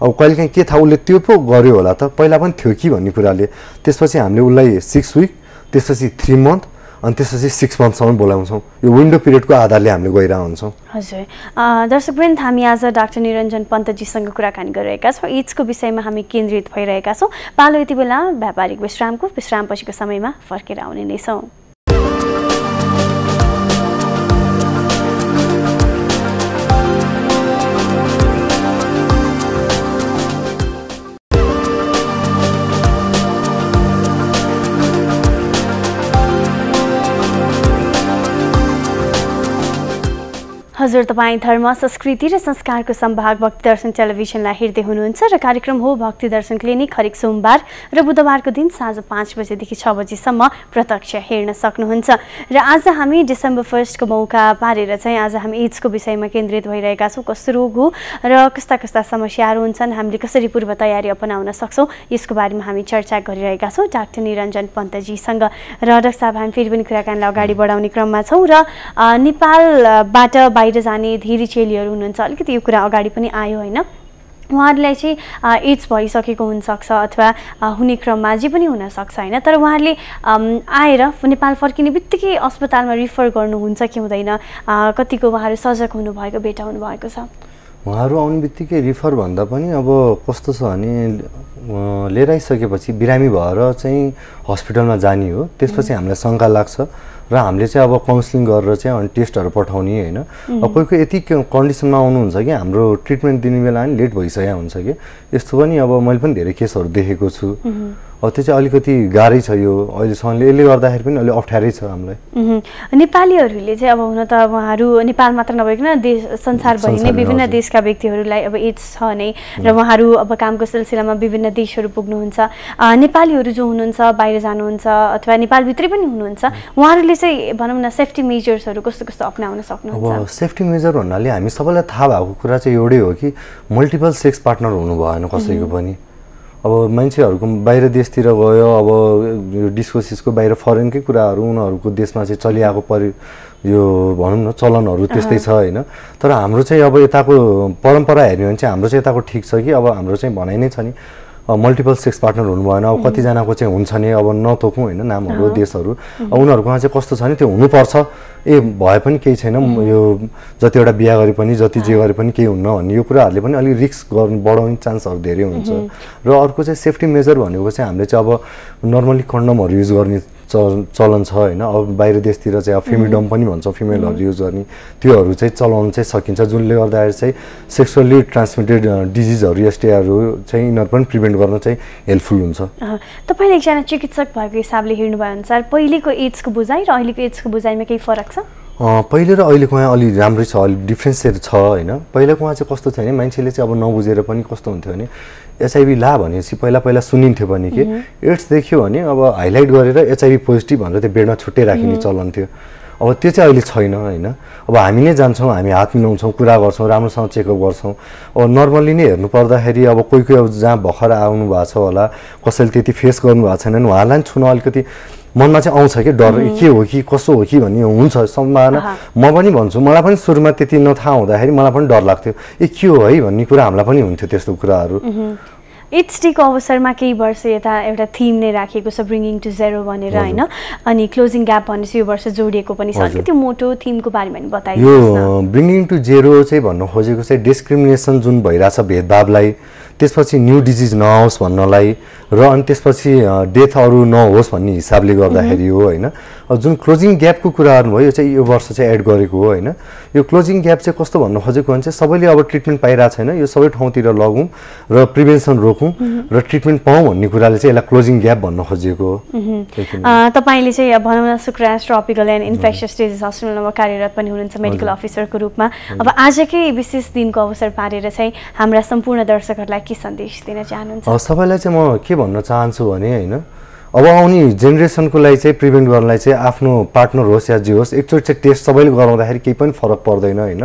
अब कहिलेकाहीँ के थाहा उसले त्यो पो गर्यो होला त? पहिला पनि थियो कि भन्ने कुराले। त्यसपछि हामीले उसलाई सिक्स विक त्यसपछि थ्री मन्थ अनि त्यसपछि सिक्स मन्थसम्म बोलाउँछौँ। यो विन्डो पिरियडको आधारले हामीले गइरहेको हुन्छौँ हजुर दर्शकवृन्द हामी आज डाक्टर निरञ्जन पन्तजीसँग कुराकानी गरिरहेका छौँ। एड्सको विषयमा हामी केन्द्रित भइरहेका छौँ। पालो यति बेला व्यापारिक विश्रामको विश्रामपछिको समयमा फर्केर आउने नै छौँ। हजुर तपाईँ धर्म संस्कृति र संस्कारको सम्भाग भक्ति दर्शन टेलिभिजनलाई हेर्दै हुनुहुन्छ र कार्यक्रम हो भक्ति दर्शन क्लिनिक हरेक सोमबार र बुधबारको दिन साँझ पाँच बजेदेखि छ बजीसम्म प्रत्यक्ष हेर्न सक्नुहुन्छ। र आज हामी डिसेम्बर फर्स्टको मौका पारेर चाहिँ आज हामी एड्सको विषयमा केन्द्रित भइरहेका छौँ। कस्तो रोग हो र कस्ता कस्ता समस्याहरू हुन्छन् हामीले कसरी पूर्व तयारी अपनाउन सक्छौँ? यसको बारेमा हामी चर्चा गरिरहेका छौँ डाक्टर निरञ्जन पन्तजीसँग। र डाक्टर साहब हामी फेरि पनि कुराकानीलाई अगाडि बढाउने क्रममा छौँ र नेपालबाट बाहिर जाने धेरै चेलीहरू हुनुहुन्छ। अलिकति यो कुरा अगाडि पनि आयो होइन? उहाँहरूलाई चाहिँ एड्स भइसकेको हुनसक्छ अथवा हुने क्रममा जे पनि हुनसक्छ होइन? तर उहाँहरूले आएर नेपाल फर्किने बित्तिकै अस्पतालमा रिफर गर्नुहुन्छ कि हुँदैन? कतिको उहाँहरू सजग हुनुभएको भेटाउनु भएको छ? उहाँहरू आउने बित्तिकै रिफर भन्दा पनि अब कस्तो छ भने लिएर आइसकेपछि बिरामी भएर चाहिँ हस्पिटलमा जाने हो। त्यसपछि हामीलाई शङ्का लाग्छ। र हामीले चाहिँ अब काउन्सिलिङ गरेर चाहिँ अनि टेस्टहरू पठाउने होइन? अब कोही कोही यति कन्डिसनमा आउनुहुन्छ कि हाम्रो ट्रिटमेन्ट दिने बेला नि लेट भइसकेको हुन्छ कि? यस्तो पनि अब मैले पनि धेरै केसहरू देखेको छु। त्यो चाहिँ अलिकति गाह्रै छ यो अहिलेसम्म यसले गर्दाखेरि पनि अलिक अप्ठ्यारै छ हामीलाई। नेपालीहरूले चाहिँ अब हुन त उहाँहरू नेपाल मात्र नभइकन देश संसारभरि नै विभिन्न। देशका व्यक्तिहरूलाई अब एड्स छ नै र उहाँहरू अब कामको सिलसिलामा विभिन्न देशहरू पुग्नुहुन्छ। नेपालीहरू जो हुनुहुन्छ बाहिर जानुहुन्छ अथवा नेपालभित्रै पनि हुनुहुन्छ उहाँहरूले चाहिँ भनौँ न सेफ्टी मेजर्सहरू कस्तो कस्तो अप्नाउन सक्नुहुन्छ? अब सेफ्टी मेजर भन्नाले हामी सबैलाई थाहा भएको कुरा चाहिँ एउटै हो कि मल्टिपल सेक्स पार्टनर हुनु भएन कसैको पनि। अब मान्छेहरूको बाहिर देशतिर गयो अब यो डिस्को सिस्को बाहिर फरेनकै कुराहरू उनीहरूको देशमा चाहिँ चलिआएको परि यो भनौँ न चलनहरू त्यस्तै छ होइन। तर हाम्रो चाहिँ अब यताको परम्परा हेऱ्यो भने चाहिँ हाम्रो चाहिँ यताको ठिक छ कि अब हाम्रो चाहिँ भनाइ नै छ नि। मल्टिपल सेक्स पार्टनर हुनु भएन अब कतिजनाको चाहिँ हुन्छ नि अब नतोकौँ होइन नामहरू देशहरू। अब उनीहरूकोमा चाहिँ कस्तो छ भने त्यो हुनुपर्छ। ए भए पनि केही छैन। यो जतिवटा बिहा गरे पनि जति जे गरे पनि केही हुन्न भन्ने यो कुराहरूले पनि अलिक रिस्क गर्नु बढाउने चान्सहरू धेरै हुन्छ। र अर्को चाहिँ सेफ्टी मेजर भनेको चाहिँ हामीले चाहिँ अब नर्मली कन्डमहरू युज गर्ने चलन छ होइन। अब बाहिर देशतिर चाहिँ अब फेमिडम पनि भन्छौँ फिमेलहरू युज गर्ने। त्योहरू चाहिँ चलाउनु चाहिँ सकिन्छ जुनले गर्दाखेरि चाहिँ सेक्सुअली ट्रान्समिटेड डिजिजहरू एसटिआईहरू चाहिँ यिनीहरू पनि प्रिभेन्ट गर्न चाहिँ हेल्पफुल हुन्छ। तपाईँले एकजना चिकित्सक भएको हिसाबले हेर्नुभयो अनुसार पहिलेको एड्सको बुझाइ र अहिलेको एड्सको बुझाइमा केही फरक छ? पहिले र अहिलेकोमा अलि राम्रै छ अलिक डिफ्रेन्सहरू छ होइन। पहिलाकोमा चाहिँ कस्तो थियो भने मान्छेले चाहिँ अब नबुझेर पनि कस्तो हुन्थ्यो भने एचआइभी ला भनेपछि पहिला पहिला सुनिन्थ्यो भने कि एड्स देख्यो भने अब हाइलाइट गरेर एचआइभी पोजिटिभ भनेर त्यो बेडमा छुट्टै राखिने चलन थियो। अब त्यो चाहिँ अहिले छैन होइन। अब हामी नै जान्छौँ हामी हात मिलाउँछौँ कुरा गर्छौँ राम्रोसँग चेकअप गर्छौँ। अब नर्मल्ली नै हेर्नु पर्दाखेरि अब कोही कोही अब जहाँ भर्खर आउनु भएको छ होला कसैले त्यति फेस गर्नु भएको छैन भने उहाँलाई पनि छुन अलिकति मनमा चाहिँ आउँछ कि डर के हो कि कसो हो कि भन्ने हुन्छ सम्भावना। म पनि भन्छु मलाई पनि सुरुमा त्यति नथाहा हुँदाखेरि मलाई पनि डर लाग्थ्यो। ए के हो है भन्ने कुरा हामीलाई पनि हुन्थ्यो त्यस्तो कुराहरू। एचडीको अवसरमा केही वर्ष यता एउटा थिम नै राखिएको छ ब्रिङिङ टु जेरो भनेर होइन? अनि क्लोजिङ ग्याप भनेपछि यो वर्ष जोडिएको पनि छ। त्यो मोटो थिमको बारेमा नि यो ब्रिङिङ टु जेरो चाहिँ भन्नु खोजेको चाहिँ डिस्क्रिमिनेसन जुन भइरहेछ भेदभावलाई त्यसपछि न्यू डिजिज नआओस् भन्नलाई र अनि त्यसपछि डेथ अरू नहोस् भन्ने हिसाबले गर्दाखेरि हो होइन। अब जुन क्लोजिङ ग्यापको कुराहरू भयो यो चाहिँ यो वर्ष चाहिँ एड गरेको हो होइन। यो क्लोजिङ ग्याप चाहिँ कस्तो भन्नु खोजेको भने चाहिँ सबैले अब ट्रिटमेन्ट पाइरहेको छैन। यो सबै ठाउँतिर लगौँ र प्रिभेन्सन रोकौँ र ट्रिटमेन्ट पाऊँ भन्ने कुराले चाहिँ यसलाई क्लोजिङ ग्याप भन्न खोजेको हो। तपाईँले चाहिँ भनौँ न Sukraraj tropical and infectious disease हस्पिटलमा कार्यरत पनि हुनुहुन्छ मेडिकल अफिसरको रूपमा। अब आजकै विशेष दिनको अवसर पारेर चाहिँ हाम्रा सम्पूर्ण दर्शकहरूलाई के सन्देश दिन चाहनुहुन्छ? सबैलाई चाहिँ म के भन्न चाहन्छु भने होइन अब आउने जेनेरेसनको लागि चाहिँ प्रिभेन्ट गर्नलाई चाहिँ आफ्नो पार्टनर होस् या जे होस् एकचोटि चाहिँ टेस्ट सबैले गराउँदाखेरि केही पनि फरक पर्दैन होइन।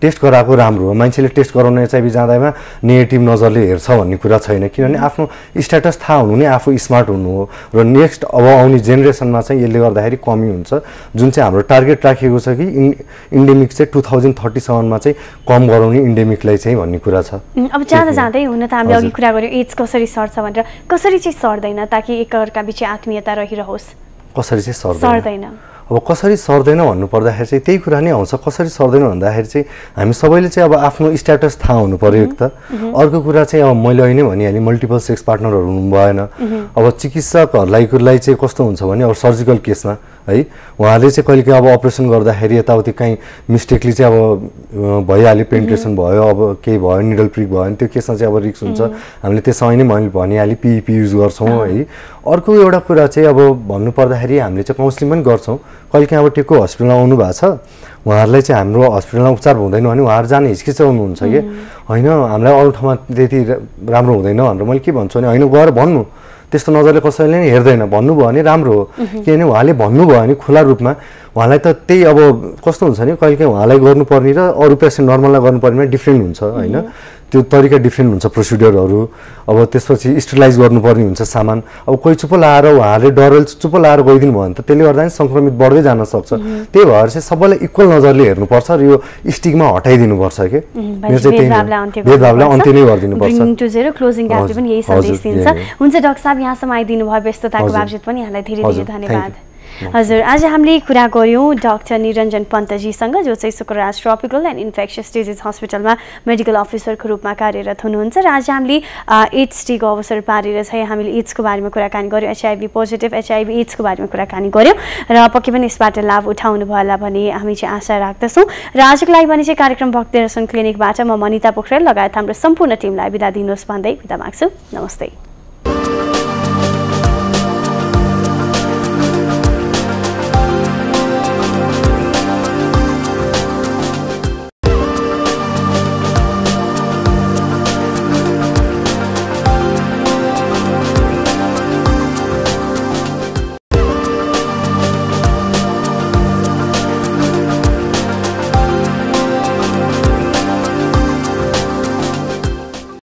टेस्ट गराएको राम्रो हो। मान्छेले टेस्ट गराउन एचआइबी जाँदामा नेगेटिभ नजरले हेर्छ भन्ने कुरा छैन। किनभने आफ्नो स्ट्याटस थाहा हुनु नै आफू स्मार्ट हुनु हो र नेक्स्ट अब आउने जेनेरेसनमा चाहिँ यसले गर्दाखेरि कमी हुन्छ। जुन चाहिँ हाम्रो टार्गेट राखिएको छ कि इन इन्डेमिक चाहिँ टु थाउजन्ड थर्टीसम्ममा चाहिँ कम गराउने इन्डेमिकलाई चाहिँ भन्ने कुरा छ। अब जाँदा जाँदै हुन त हामीले अघि। कुरा गऱ्यौँ एड्स कसरी सर्छ भनेर। कसरी चाहिँ सर्दैन ताकि एकअर्का बिच आत्मीयता रहिरहोस्? कसरी चाहिँ सर्दैन। अब कसरी सर्दैन भन्नु पर्दाखेरि चाहिँ त्यही कुरा नै आउँछ। कसरी सर्दैन भन्दाखेरि चाहिँ हामी सबैले चाहिँ अब आफ्नो स्ट्याटस थाहा हुनु पऱ्यो एक त। अर्को कुरा चाहिँ अब मैले अहिले भनिहालेँ मल्टिपल सेक्स पार्टनरहरू हुनु भएन। अब चिकित्सकहरूलाई चाहिँ कस्तो हुन्छ भने अब सर्जिकल केसमा है उहाँले चाहिँ कहिले काहीँ अब अपरेसन गर्दाखेरि यताउति काहीँ मिस्टेकली चाहिँ अब भइहाल्यो पेन्ट्रेसन भयो अब केही भयो निडल प्रिक भयो भने त्यो केसमा चाहिँ अब रिक्स हुन्छ। हामीले त्यसमा नै मैले भनिहालेँ पिइपी युज गर्छौँ है। अर्को एउटा कुरा चाहिँ अब भन्नु पर्दाखेरि हामीले चाहिँ काउन्सिलिङ पनि गर्छौँ। कहिले काहीँ अब टेको हस्पिटलमा आउनु भएको छ उहाँहरूलाई चाहिँ हाम्रो हस्पिटलमा उपचार हुँदैन भने उहाँहरू जाने हिचकिचाउनुहुन्छ कि? होइन हामीलाई अरू ठाउँमा त्यति राम्रो हुँदैन भनेर मैले के भन्छु भने होइन गएर भन्नु। त्यस्तो नजरले कसैले नै हेर्दैन। भन्नुभयो भने राम्रो हो। किनभने उहाँले भन्नुभयो भने खुला रूपमा उहाँलाई त त्यही अब कस्तो हुन्छ नि कहिले काहीँ उहाँलाई गर्नुपर्ने र अरू पेसेन्ट नर्मललाई गर्नुपर्नेमा डिफ्रेन्ट हुन्छ होइन? त्यो तरिका डिफ्रेन्ट हुन्छ प्रोसिडियरहरू अब त्यसपछि स्टरलाइज गर्नुपर्ने हुन्छ सामान। अब कोही चुप लाएर उहाँहरूले डरले चुप लाएर गइदिनु भयो भने त त्यसले गर्दा नि सङ्क्रमित बढ्दै जान सक्छ। त्यही भएर चाहिँ सबैलाई इक्वल नजरले हेर्नुपर्छ र यो स्टिगमा हटाइदिनुपर्छ कि। मेरो चाहिँ त्यही भेदभावलाई। अन्त्य नै गरिदिनुपर्छ। हुन्छ डाक्टर साहब यहाँसम्म आइदिनु भयो व्यस्तताको। बावजुद पनि यहाँलाई धेरै धेरै धन्यवाद. हजुर आज हामीले कुरा गऱ्यौँ डाक्टर निरञ्जन पन्तजीसँग जो चाहिँ Shukraraj tropical and infectious disease हस्पिटलमा मेडिकल अफिसरको रूपमा कार्यरत हुनुहुन्छ र आज हामीले एड्स डीको अवसर पारेर चाहिँ हामीले एड्सको बारेमा कुराकानी गऱ्यौँ एचआइभी पोजिटिभ एचआइभी एड्सको बारेमा कुराकानी गऱ्यौँ र पक्कै पनि यसबाट लाभ उठाउनु भयो होला भन्ने हामी चाहिँ आशा राख्दछौँ र आजको लागि भने चाहिँ कार्यक्रम भक्ति दर्शन क्लिनिकबाट म मनिता पोखरेल लगायत हाम्रो सम्पूर्ण टिमलाई बिदा दिनुहोस् भन्दै बिदा माग्छु। नमस्ते।